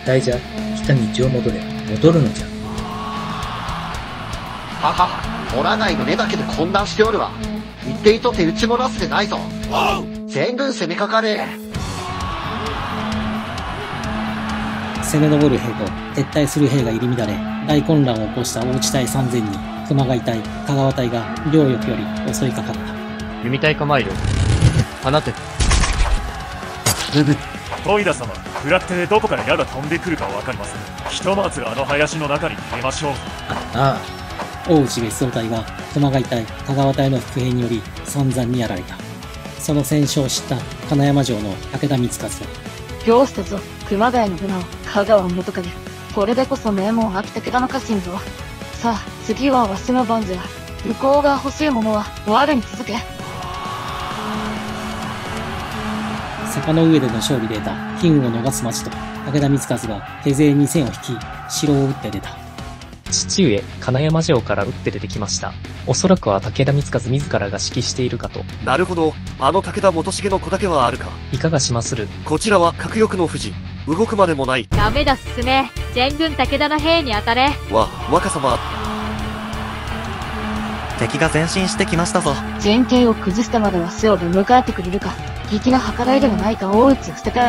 撤退じゃ、来た道を戻れ。戻るのじゃ。ははは、ホラ貝の目だけで混乱しておるわ。言っていとて打ち漏らすでないぞ。全軍攻めかかれ。攻め上る兵と撤退する兵が入り乱れ、大混乱を起こした大地隊3000に、熊谷隊、香川隊が両翼より襲いかかった。弓隊構える。放て。ブブ。トイダ様、暗くてどこから矢が飛んでくるかわかりません。ひとまずあの林の中に入れましょう。ああ。大内別動隊は、熊谷隊、香川隊の伏兵により散々にやられた。その戦勝を知った金山城の武田光和は、今日捨てぞ、熊谷の船を、香川元影。これでこそ名門秋武田の家臣ぞ。さあ、次はわしの番じゃ。向こうが欲しいものは、我に続け。坂の上での勝利で得た金運を逃す町と、武田光和が手勢に線を引き、城を撃って出た。父上、金山城から撃って出てきました。おそらくは武田光和自らが指揮しているかと。なるほど。あの武田元重の子だけはあるか。いかがしまする？こちらは核翼の富士。動くまでもない。ダメだ、進め。全軍武田の兵に当たれ。わ、若様。敵が前進してきましたぞ。前提を崩してまでは背を出迎えてくれるか。粋な計らいではないか大内を捨てて。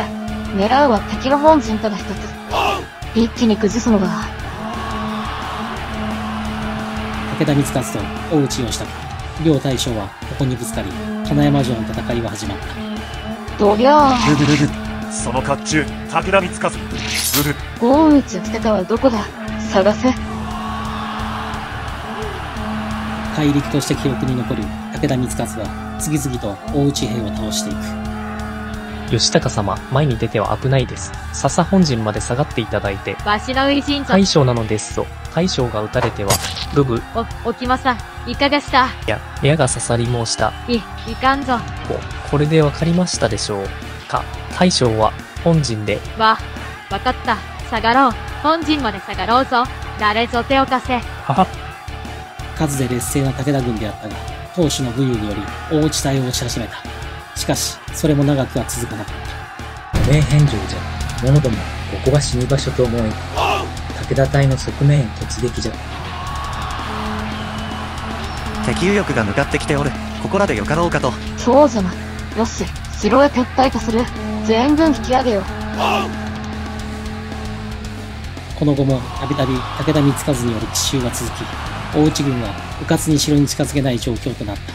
狙うは敵の本陣ただ一つ。一気に崩すのが、武田光和と大内義高、両大将はここにぶつかり、金山城の戦いは始まった。どりゃあ。その甲冑、武田光和。ブブ。大内義高はどこだ？探せ。怪力として記憶に残る武田光和は次々と大内兵を倒していく。義高様、前に出ては危ないです。笹本陣まで下がっていただいて。わしの初陣と。大将なのですぞ。大将が撃たれては、ブブ。お、おきまさん、いかがした？いや、矢が刺さり申した。い、いかんぞ。こ、これでわかりましたでしょう。か、大将は本陣で、わ、わかった。下がろう。本陣まで下がろうぞ。誰ぞ手を貸せ。はは。数で劣勢な武田軍であったが、当主の武勇により大内隊を押し始めた。しかし、それも長くは続かなかった。無名返上じゃ、者どもはここが死に場所と思い、武田隊の側面へ突撃じゃ。敵右翼が向かってきておる。ここらでよかろうかと。そうじゃな。よし、城へ撤退とする。全軍引き上げよ。この後もたびたび武田光和による奇襲が続き、大内軍は迂闊に城に近づけない状況となった。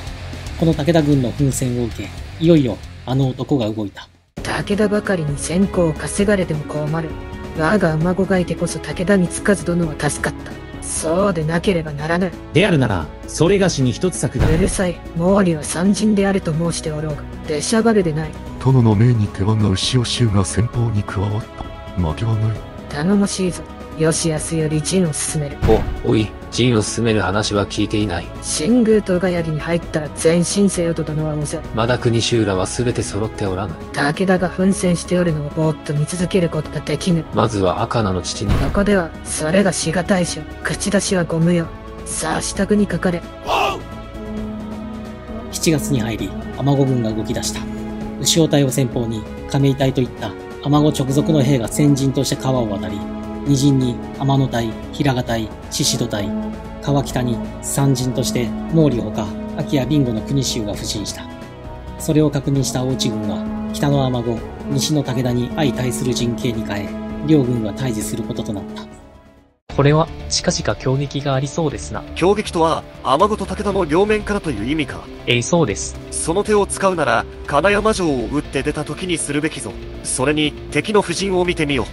この武田軍の奮戦を受け、いよいよあの男が動いた。武田ばかりに先行を稼がれても困る。我が孫がいてこそ武田光和殿は助かった。そうでなければならぬ。であるなら、それがしに一つ策だ。うるさい。毛利は三人であると申しておろうが、出しゃばるでない。殿の命に手はが牛尾衆が先方に加わった。負けはない。頼もしいぞ。よし明日より陣を進める。お、おい、陣を進める話は聞いていない。新宮とがやりに入ったら前進せよと殿はおぜ。まだ国衆らは全て揃っておらぬ。武田が奮戦しておるのをぼーっと見続けることができぬ。まずは赤名の父に。ここでは、それがしがたいしょ。口出しはご無用。さあ、支度にかかれ。7月に入り、天子軍が動き出した。牛尾隊を先方に、亀井隊といった天子直属の兵が先陣として川を渡り、二陣に天野隊、平賀隊、宍戸隊、川北に三陣として毛利ほか、秋や備後の国衆が不審した。それを確認した大内軍は、北の天子、西の武田に相対する陣形に変え、両軍は対峙することとなった。これは近々攻撃がありそうですな。攻撃とは、天子と武田の両面からという意味か。えいそうです。その手を使うなら、金山城を撃って出た時にするべきぞ。それに、敵の布陣を見てみよ。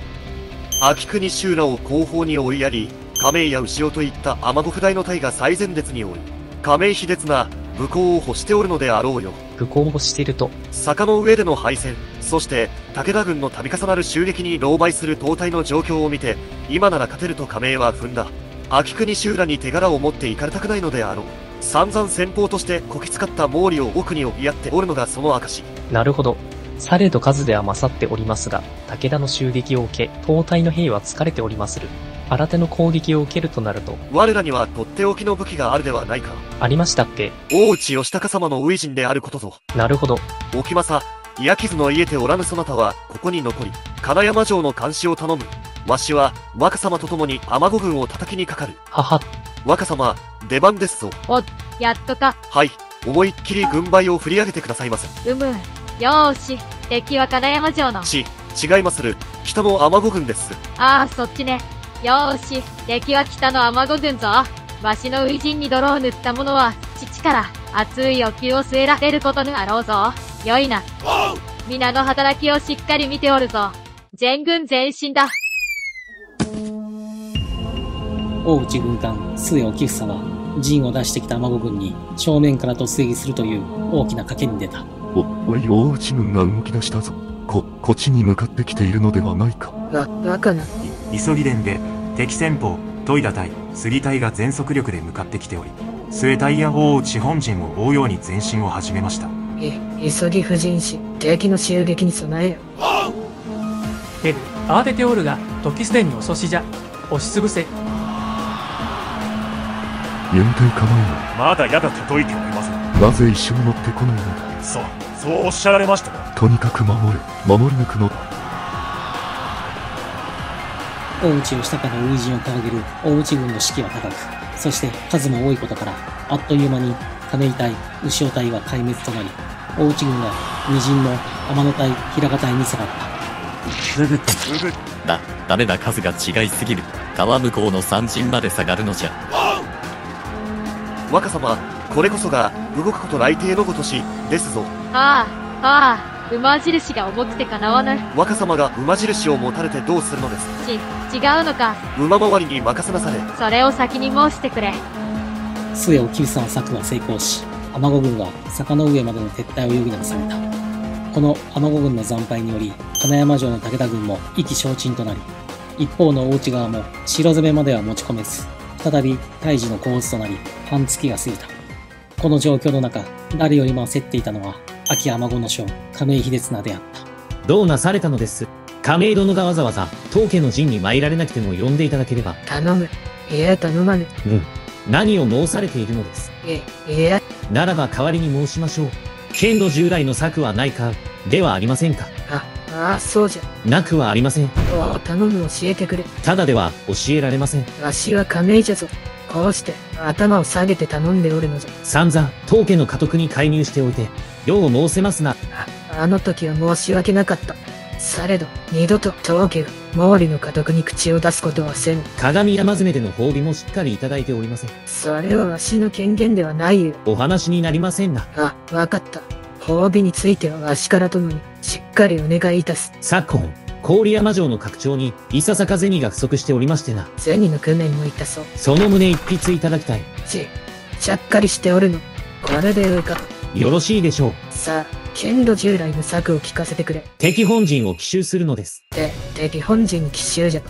秋国衆らを後方に追いやり、亀井や牛尾といった天子不大の隊が最前列におり、亀井卑劣な武功を欲しておるのであろうよ。武功を欲していると。坂の上での敗戦、そして武田軍の度重なる襲撃に狼狽する東隊の状況を見て、今なら勝てると亀井は踏んだ。秋国衆らに手柄を持って行かれたくないのであろう。散々先方としてこき使った毛利を奥に追いやっておるのがその証。なるほど。されど数では勝っておりますが、武田の襲撃を受け、東隊の兵は疲れておりまする。新手の攻撃を受けるとなると、我らにはとっておきの武器があるではないか。ありましたっけ？大内義高様の初陣であることぞ。なるほど。沖政、矢傷の家ておらぬそなたは、ここに残り、金山城の監視を頼む。わしは、若様と共に天子軍を叩きにかかる。はは。若様、出番ですぞ。お、やっとか。はい、思いっきり軍配を振り上げてくださいませ。うむ。よーし、敵は金山城の。ち、違いまする。北の天子軍です。ああ、そっちね。よーし、敵は北の天子軍ぞ。わしの初陣に泥を塗った者は、父から熱い欲求を据えられることにあろうぞ。よいな。皆の働きをしっかり見ておるぞ。全軍前進だ。大内軍艦、末沖房は、陣を出してきた天子軍に正面から突撃するという大きな賭けに出た。お、おい、大内軍が動き出したぞ。こ、こっちに向かってきているのではないか。わ、わかな。急ぎ伝で、敵先方、戸井田隊、杉隊が全速力で向かってきており、末隊や大内本陣を追うように前進を始めました。い、急ぎ布陣し、敵の襲撃に備えよ。テル、慌てておるが、時すでに遅しじゃ。押しつぶせ。掩体構えまだ矢が届いておりません。よ。なぜ一緒に乗ってこないのだ。そう、そうおっしゃられましたが。とにかく守れ。守り抜くのだ。大内義高の初陣を掲げる大内軍の士気は高く、そして数も多いことから、あっという間に金井隊、牛尾隊は壊滅となり、大内軍が二陣の天野隊、平賀隊に下がった。すぐと。だ、ダメだ数が違いすぎる。川向こうの三陣まで下がるのじゃ。若様、これこそが、動くこと来帝のごとし、ですぞ。はあ、はあ、馬印が重くてかなわぬ。若様が馬印を持たれてどうするのです？ち、違うのか。馬回りに任せなされ。それを先に申してくれ。末を九さん策は成功し、天子軍は坂の上までの撤退を余儀なくされた。この天子軍の惨敗により、金山城の武田軍も意気消沈となり、一方の大内側も城攻めまでは持ち込めず、再び退治の構図となり、半月が過ぎた。この状況の中、誰よりも焦っていたのは、秋天子の将、亀井秀綱であった。どうなされたのです？亀戸のがわざわざ、当家の陣に参られなくても呼んでいただければ。頼む。いや、頼まぬ。うん。何を申されているのです？い、いや、ならば代わりに申しましょう。剣の従来の策はないか、ではありませんか？あ、ああ、そうじゃ。なくはありません。おお、頼む教えてくれ。ただでは教えられません。わしは亀井じゃぞ。こうして、頭を下げて頼んでおるのじゃ。散々、当家の家督に介入しておいて、よう申せますな。あの時は申し訳なかった。されど、二度と当家が毛利の家督に口を出すことはせぬ。鏡山詰めでの褒美もしっかりいただいておりません。それはわしの権限ではないよ。お話になりませんな。あ、わかった。褒美についてはわしからともに、しっかりお願いいたす。昨今、郡山城の拡張に、いささか銭が不足しておりましてな。銭の工面もいたそう。その旨一筆いただきたい。ち、ちゃっかりしておるの。これでよいか。よろしいでしょう。さあ、剣道従来の策を聞かせてくれ。敵本陣を奇襲するのです。で、敵本陣奇襲じゃ。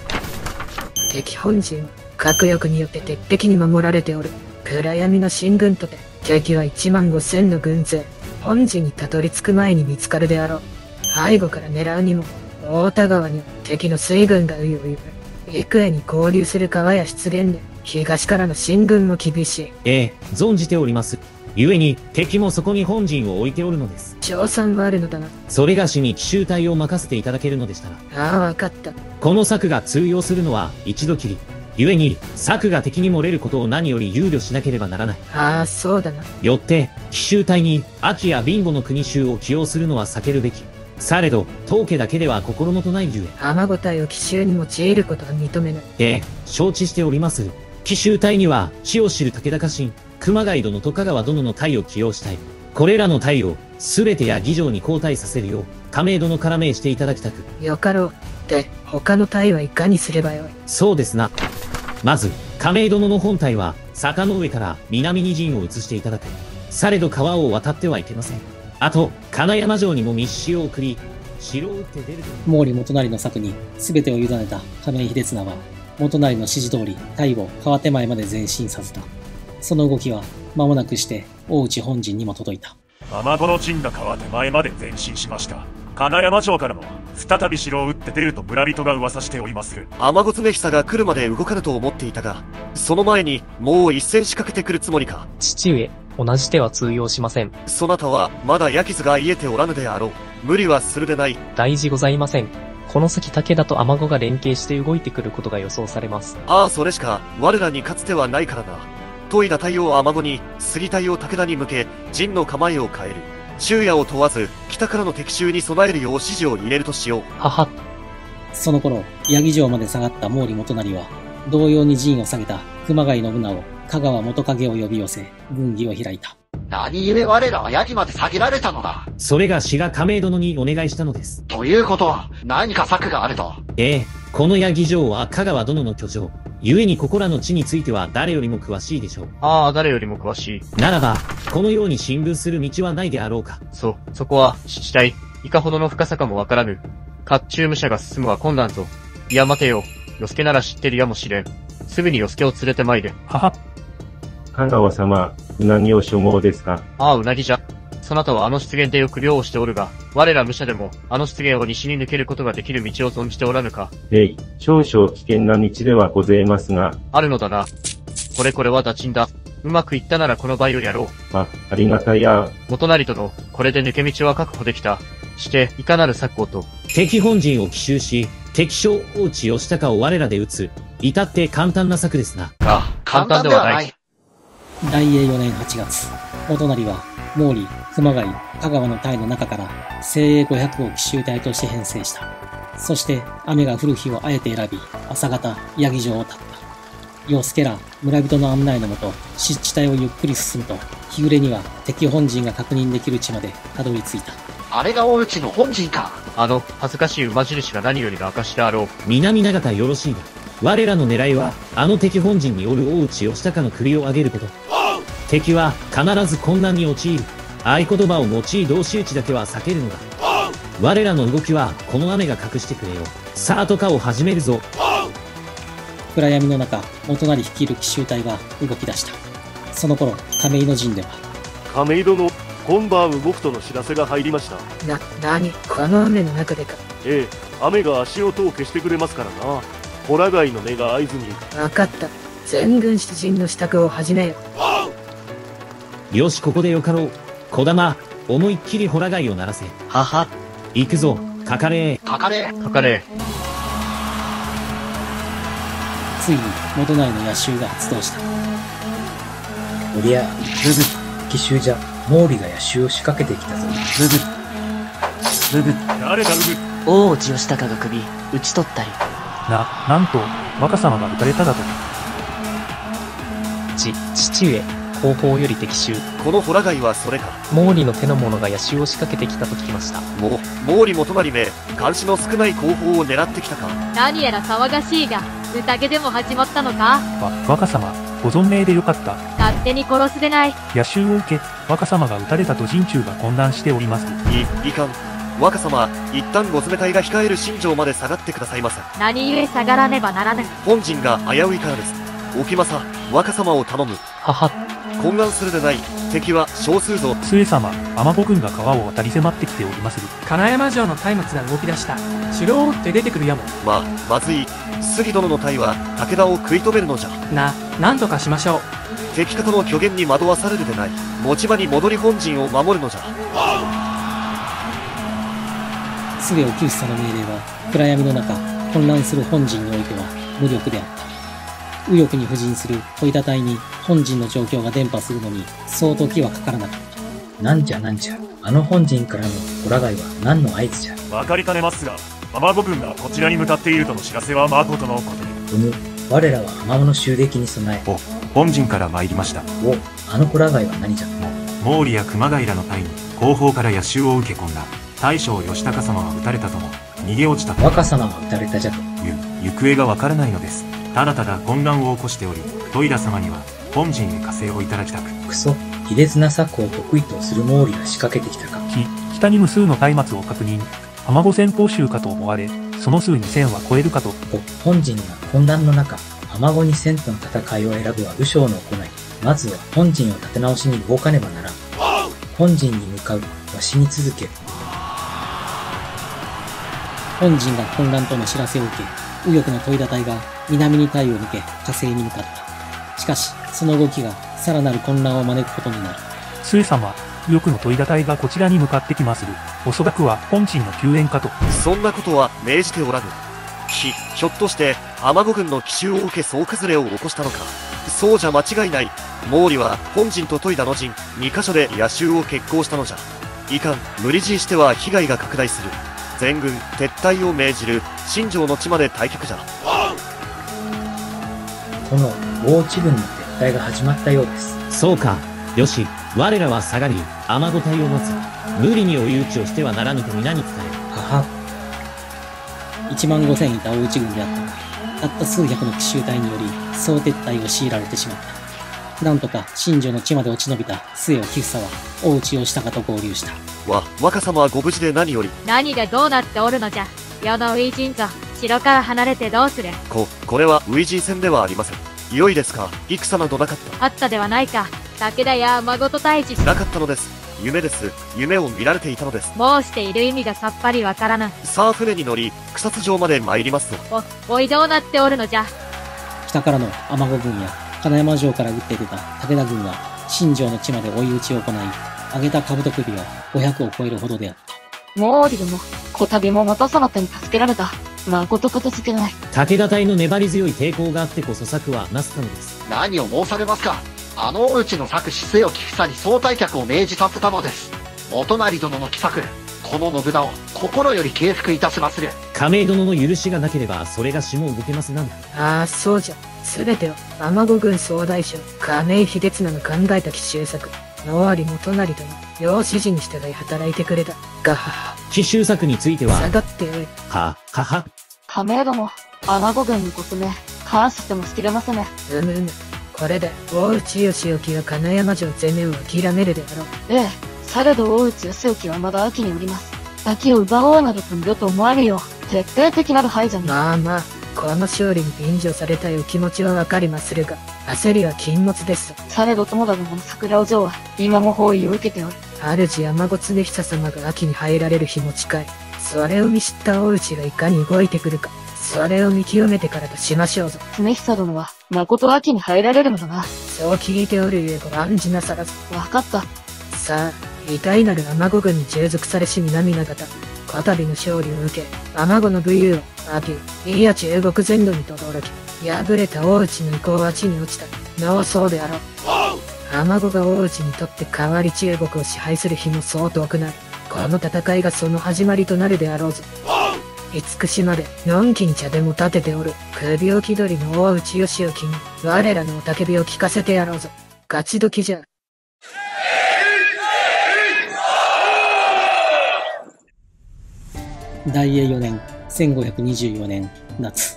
敵本陣は、核力によって鉄壁に守られておる。暗闇の進軍とて、敵は1万5千の軍勢。本陣にたどり着く前に見つかるであろう。背後から狙うにも、大田川には敵の水軍がうようよ。幾重に合流する川や湿原で、東からの進軍も厳しい。ええ、存じております。故に、敵もそこに本陣を置いておるのです。賞賛はあるのだな。それがしに奇襲隊を任せていただけるのでしたら。ああ、わかった。この策が通用するのは一度きり。故に、策が敵に漏れることを何より憂慮しなければならない。ああ、そうだな。よって、奇襲隊に、秋やビンゴの国衆を起用するのは避けるべき。されど、当家だけでは心もとないゆえ。浜ごたえを奇襲に用いることは認めない。ええ、承知しております。奇襲隊には、地を知る武田家臣、熊谷殿と香川殿の隊を起用したい。これらの隊を、すべてや議場に交代させるよう、亀戸のから命していただきたく。よかろう。で、他の隊はいかにすればよい？そうですな。まず、亀井殿の本隊は、坂の上から南に陣を移していただく。されど川を渡ってはいけません。あと、金山城にも密使を送り、城を打って出ると。毛利元就の策に全てを委ねた亀井秀綱は、元就の指示通り隊を川手前まで前進させた。その動きは間もなくして大内本陣にも届いた。雨子の陣が川手前まで前進しました。金山城からも、再び城を撃って出ると村人が噂しておりまする。天子常久が来るまで動かぬと思っていたが、その前に、もう一戦仕掛けてくるつもりか。父上、同じ手は通用しません。そなたは、まだ焼き図が癒えておらぬであろう。無理はするでない。大事ございません。この先武田と天子が連携して動いてくることが予想されます。ああ、それしか、我らに勝つ手はないからな。研いだ隊を天子に、杉隊を武田に向け、陣の構えを変える。昼夜を問わず、北からの敵襲に備えるよう指示を入れるとしよう。はは。その頃、八木城まで下がった毛利元就は、同様に陣を下げた熊谷信長を香川元景を呼び寄せ、軍議を開いた。何故我らはヤギまで下げられたのだ？それが志賀亀戸殿にお願いしたのです。ということは、何か策があると？ええ、この八木城は香川殿の居城。故にここらの地については誰よりも詳しいでしょう。ああ、誰よりも詳しい。ならば、このように進軍する道はないであろうか。そう、そこは、自治体、いかほどの深さかもわからぬ。甲冑武者が進むは困難ぞ。いや待てよ。与助なら知ってるやもしれん。すぐに与助を連れて参れ。はは。香川様、うなぎを所望ですか？ああ、うなぎじゃ。そなたはあの出現でよく漁をしておるが、我ら武者でも、あの出現を西に抜けることができる道を存じておらぬか。えい、少々危険な道ではございますが、あるのだな。これこれは打賃だ。うまくいったならこの倍をやろう。あ、ありがたや。元成殿、これで抜け道は確保できた。して、いかなる策をと。敵本陣を奇襲し、敵将大内義高を我らで撃つ。至って簡単な策ですな。あ、簡単ではない。大永4年8月、元成は毛利、熊谷、香川の隊の中から精鋭500を奇襲隊として編成した。そして雨が降る日をあえて選び、朝方、八木城を立った。洋介ら村人の案内のもと、湿地帯をゆっくり進むと、日暮れには敵本陣が確認できる地までたどり着いた。あれが大内の本陣か。あの、恥ずかしい馬印が何よりの証であろう。南長田よろしいが、我らの狙いは、あの敵本陣におる大内義高の首を上げること。敵は必ず混乱に陥る。合言葉を用い同士討ちだけは避けるのだ。我らの動きはこの雨が隠してくれよ。さあとかを始めるぞ。暗闇の中、元成率いる奇襲隊が動き出した。その頃、亀井の陣では、亀戸の今晩動くとの知らせが入りました。な、なにこの雨の中でか。ええ、雨が足音を消してくれますからな。ホラ貝の音が合図に。わかった。全軍出陣の支度を始めよ。よし、ここでよかろう。小玉、思いっきりホラ貝を鳴らせ。はは。行くぞ、かかれかかれかかれ。ついに元内の野襲が発動した。おりゃ、ブブ。奇襲じゃ、毛利が野襲を仕掛けてきたぞ。ブブ。ブブ。誰だ、ブブ？大内義高が首、討ち取ったり。な、なんと、若様が撃たれただと。ち、父上、後方より敵襲。このホラ貝はそれか。毛利の手の者が野襲を仕掛けてきたと聞きました。もう、毛利元就め、監視の少ない後方を狙ってきたか。何やら騒がしいが、宴でも始まったのか？わ、若様、ご存命でよかった。勝手に殺すでない。野襲を受け、若様が撃たれたと陣中が混乱しております。い、いかん。若様、一旦ご冷たいが控える新庄まで下がってくださいませ。何故下がらねばならぬ。本陣が危ういからです。沖政、若様を頼む。はは。混乱するでない。敵は少数ぞ。末様、天子軍が川を渡り迫ってきておりまする。金山城の松明が動き出した。城を撃って出てくるやも。ま、まずい。杉殿の隊は武田を食い止めるのじゃ。な、なんとかしましょう。敵方の虚言に惑わされるでない。持ち場に戻り本陣を守るのじゃ。末を久久の命令は、暗闇の中、混乱する本陣においては無力であった。右翼に布陣する小板隊に本陣の状況が伝播するのに相当気はかからなかった。なんじゃなんじゃ、あの本陣からのホラ貝は何の合図じゃ。わかりかねますが、天子軍がこちらに向かっているとの知らせは誠のことうむ、我らは天物襲撃に備え。お、本陣から参りました。お、あのホラ貝は何じゃ。毛利や熊谷らの隊に後方から野襲を受け込んだ。大将義高様は撃たれたとも、逃げ落ちたと。若様は撃たれたじゃと。ゆ、行方がわからないのです。ただただ混乱を起こしており、トイラ様には本陣へ加勢をいただきたく。クソ、卑劣な策を得意とする毛利が仕掛けてきたか。き、北に無数の松明を確認。浜子戦法集かと思われ、その数2000は超えるかと。本陣が混乱の中、浜子に戦との戦いを選ぶは武将の行い。まずは本陣を立て直しに動かねばならん。本陣に向かう、わしに続け。本陣が混乱との知らせを受け、右翼の戸田隊が南に隊を抜け火星に向かった。しかし、その動きがさらなる混乱を招くことになる。末様、右翼の戸田隊がこちらに向かってきまする。おそらくは本陣の救援かと。そんなことは命じておらぬ。ひ、ひょっとして、天子軍の奇襲を受け総崩れを起こしたのか。そうじゃ間違いない。毛利は本陣と戸田の陣、2カ所で野襲を決行したのじゃ。いかん、無理強いしては被害が拡大する。全軍撤退を命じる新庄の地まで退却じゃ。殿、大内軍の撤退が始まったようです。そうか。よし、我らは下がり、雨ご隊を待つ。無理に追い打ちをしてはならぬと皆に伝え。はは。1万5千いた大内軍であったが、たった数百の奇襲隊により総撤退を強いられてしまった。なんとか新庄の地まで落ち延びた末尾久久は大内義高と合流した。わ、若様はご無事で何より。何がどうなっておるのじゃ。世の初陣と、城から離れてどうするこ、これはウイジー戦ではありません。良いですか？戦などなかった。あったではないか。武田や孫と対峙しなかったのです。夢です。夢を見られていたのです。申している意味がさっぱりわからぬ。さあ船に乗り、草津城まで参りますぞ。お、おいどうなっておるのじゃ。北からの天子軍や金山城から撃って出た武田軍は新庄の地まで追い打ちを行い、上げた兜首は500を超えるほどであった。毛利殿、こたびもまたそなたに助けられた。誠片付けない。武田隊の粘り強い抵抗があってこそ策はなすたのです。何を申されますかあのうちの策姿勢を聞くさに総退却を命じさせたのです。元成殿の奇策、この信長を心より敬服いたしまする。亀井殿の許しがなければ、それが下を動けますなんだ。ああ、そうじゃ。すべては、天子軍総大将、亀井秀綱の考えた奇襲策。野割元成殿、養子指示に従い働いてくれた。がはは。奇襲策については、下がっておい。は、はは。亀井殿、天子軍にごめ、感謝してもしきれませね。うむうむ。これで、大内義興は金山城全面を諦めるであろう。ええ、されど大内義興はまだ秋におります。秋を奪おうなどと無料と思われるよ。徹底的なる敗者に。まあまあ、この勝利に便乗されたいお気持ちはわかりまするが、焦りは禁物です。されど友田殿の桜尾城は、今も包囲を受けておる。主山子常久様が秋に入られる日も近い。それを見知った大内がいかに動いてくるか。それを見極めてからとしましょうぞ。常久殿は、誠秋に入られるのだな。そう聞いておるゆえご案じなさらず。わかった。さあ、偉大なる天子軍に従属されし南長田。こたびの勝利を受け、天子の武勇を、秋、いや中国全土に轟き、敗れた大内の意向は地に落ちた。なおそうであろう。天子が大内にとって代わり中国を支配する日もそう遠くない。この戦いがその始まりとなるであろうぞ。厳島で、のんきに茶でも立てておる、首置き鳥の大内義を機に、我らの雄たけびを聞かせてやろうぞ。勝ち時じゃ。大永4年、1524年夏、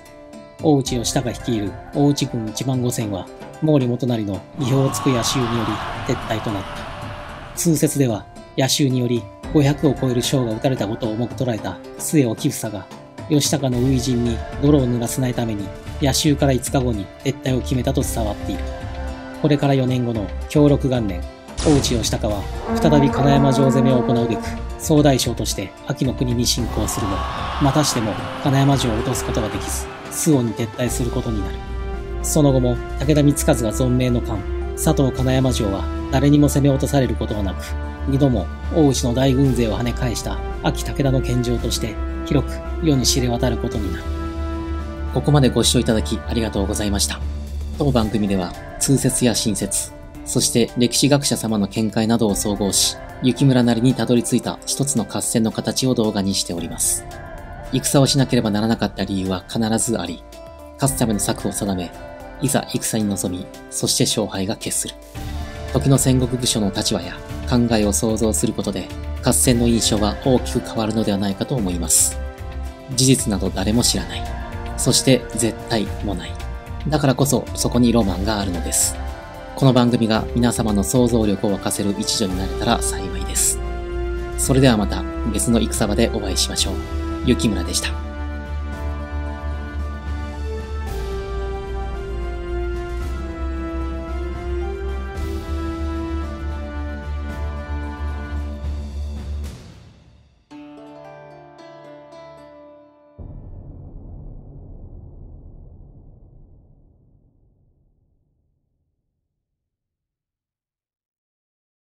大内義高率いる大内軍1万5千は、毛利元就の意表をつく野衆により撤退となった。通説では、野衆により500を超える将が撃たれたことを重く捉えた末尾木房が、義高の初陣に泥を濡らさないために、野衆から5日後に撤退を決めたと伝わっている。これから4年後の享禄元年、大内義高は再び金山城攻めを行うべく、総大将として秋の国に侵攻するも、またしても金山城を落とすことができず、周防に撤退することになる。その後も武田光和が存命の間、佐藤金山城は誰にも攻め落とされることはなく、二度も大内の大軍勢を跳ね返した秋武田の献上として広く世に知れ渡ることになる。ここまでご視聴いただきありがとうございました。当番組では通説や新説、そして歴史学者様の見解などを総合し、雪村なりにたどり着いた一つの合戦の形を動画にしております。戦をしなければならなかった理由は必ずあり、勝つための策を定め、いざ戦に臨み、そして勝敗が決する。時の戦国武将の立場や考えを想像することで、合戦の印象は大きく変わるのではないかと思います。事実など誰も知らない。そして絶対もない。だからこそそこにロマンがあるのです。この番組が皆様の想像力を沸かせる一助になれたら幸いです。それではまた別の戦場でお会いしましょう。雪村でした。